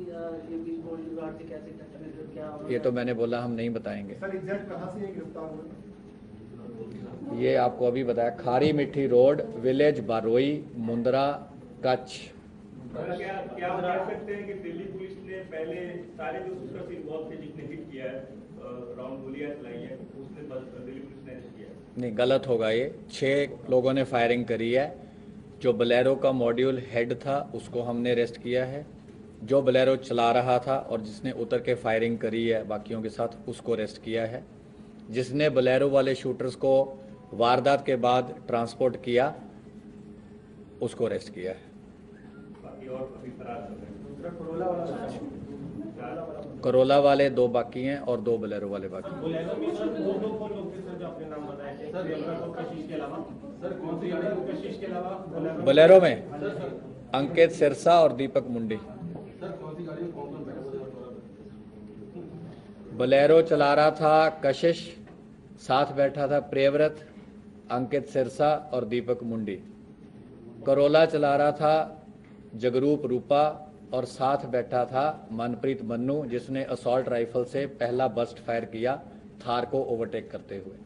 ये तो मैंने बोला हम नहीं बताएँगे। सर से ये गिरफ़्तार हुए? ये आपको अभी बताया खारी मिट्टी रोड विलेज बारोई मुंद्रा कच्छ। क्या क्या आप कह सकते हैं कि दिल्ली पुलिस ने पहले सारे जो शूटर्स इन्वॉल्व थे जिसने हिट किया है राउंड गोलियाँ चलाई है उसने दिल्ली पुलिस ने अरेस्ट किया नहीं गलत होगा ये। छः लोगों ने फायरिंग करी है। जो बलेरो का मॉड्यूल हेड था उसको हमने अरेस्ट किया है। जो बलेरो चला रहा था और जिसने उतर के फायरिंग करी है बाकियों के साथ उसको अरेस्ट किया है। जिसने बलेरो वाले शूटर्स को वारदात के बाद ट्रांसपोर्ट किया उसको अरेस्ट किया है बाकी और अभी फरार कर रहे हैं दूसरा करोला वाले दो बाकी हैं और दो बलेरो वाले बाकी हैं। बोलेरो में सर दो दो कौन लोग थे जो अपने नाम बताए सर कशिश के अलावा? सर कौन सी गाड़ी? कशिश के अलावा बलेरो में? Sir sir. अंकित सिरसा और दीपक मुंडी। सर कौन सी गाड़ी कौन कौन बैठा हुआ था? बलेरो चला रहा था कशिश साथ बैठा था प्रियव्रत अंकित सिरसा और दीपक मुंडी। करोला चला रहा था जगरूप रूपा और साथ बैठा था मनप्रीत मन्नू, जिसने असॉल्ट राइफल से पहला बस्ट फायर किया, थार को ओवरटेक करते हुए।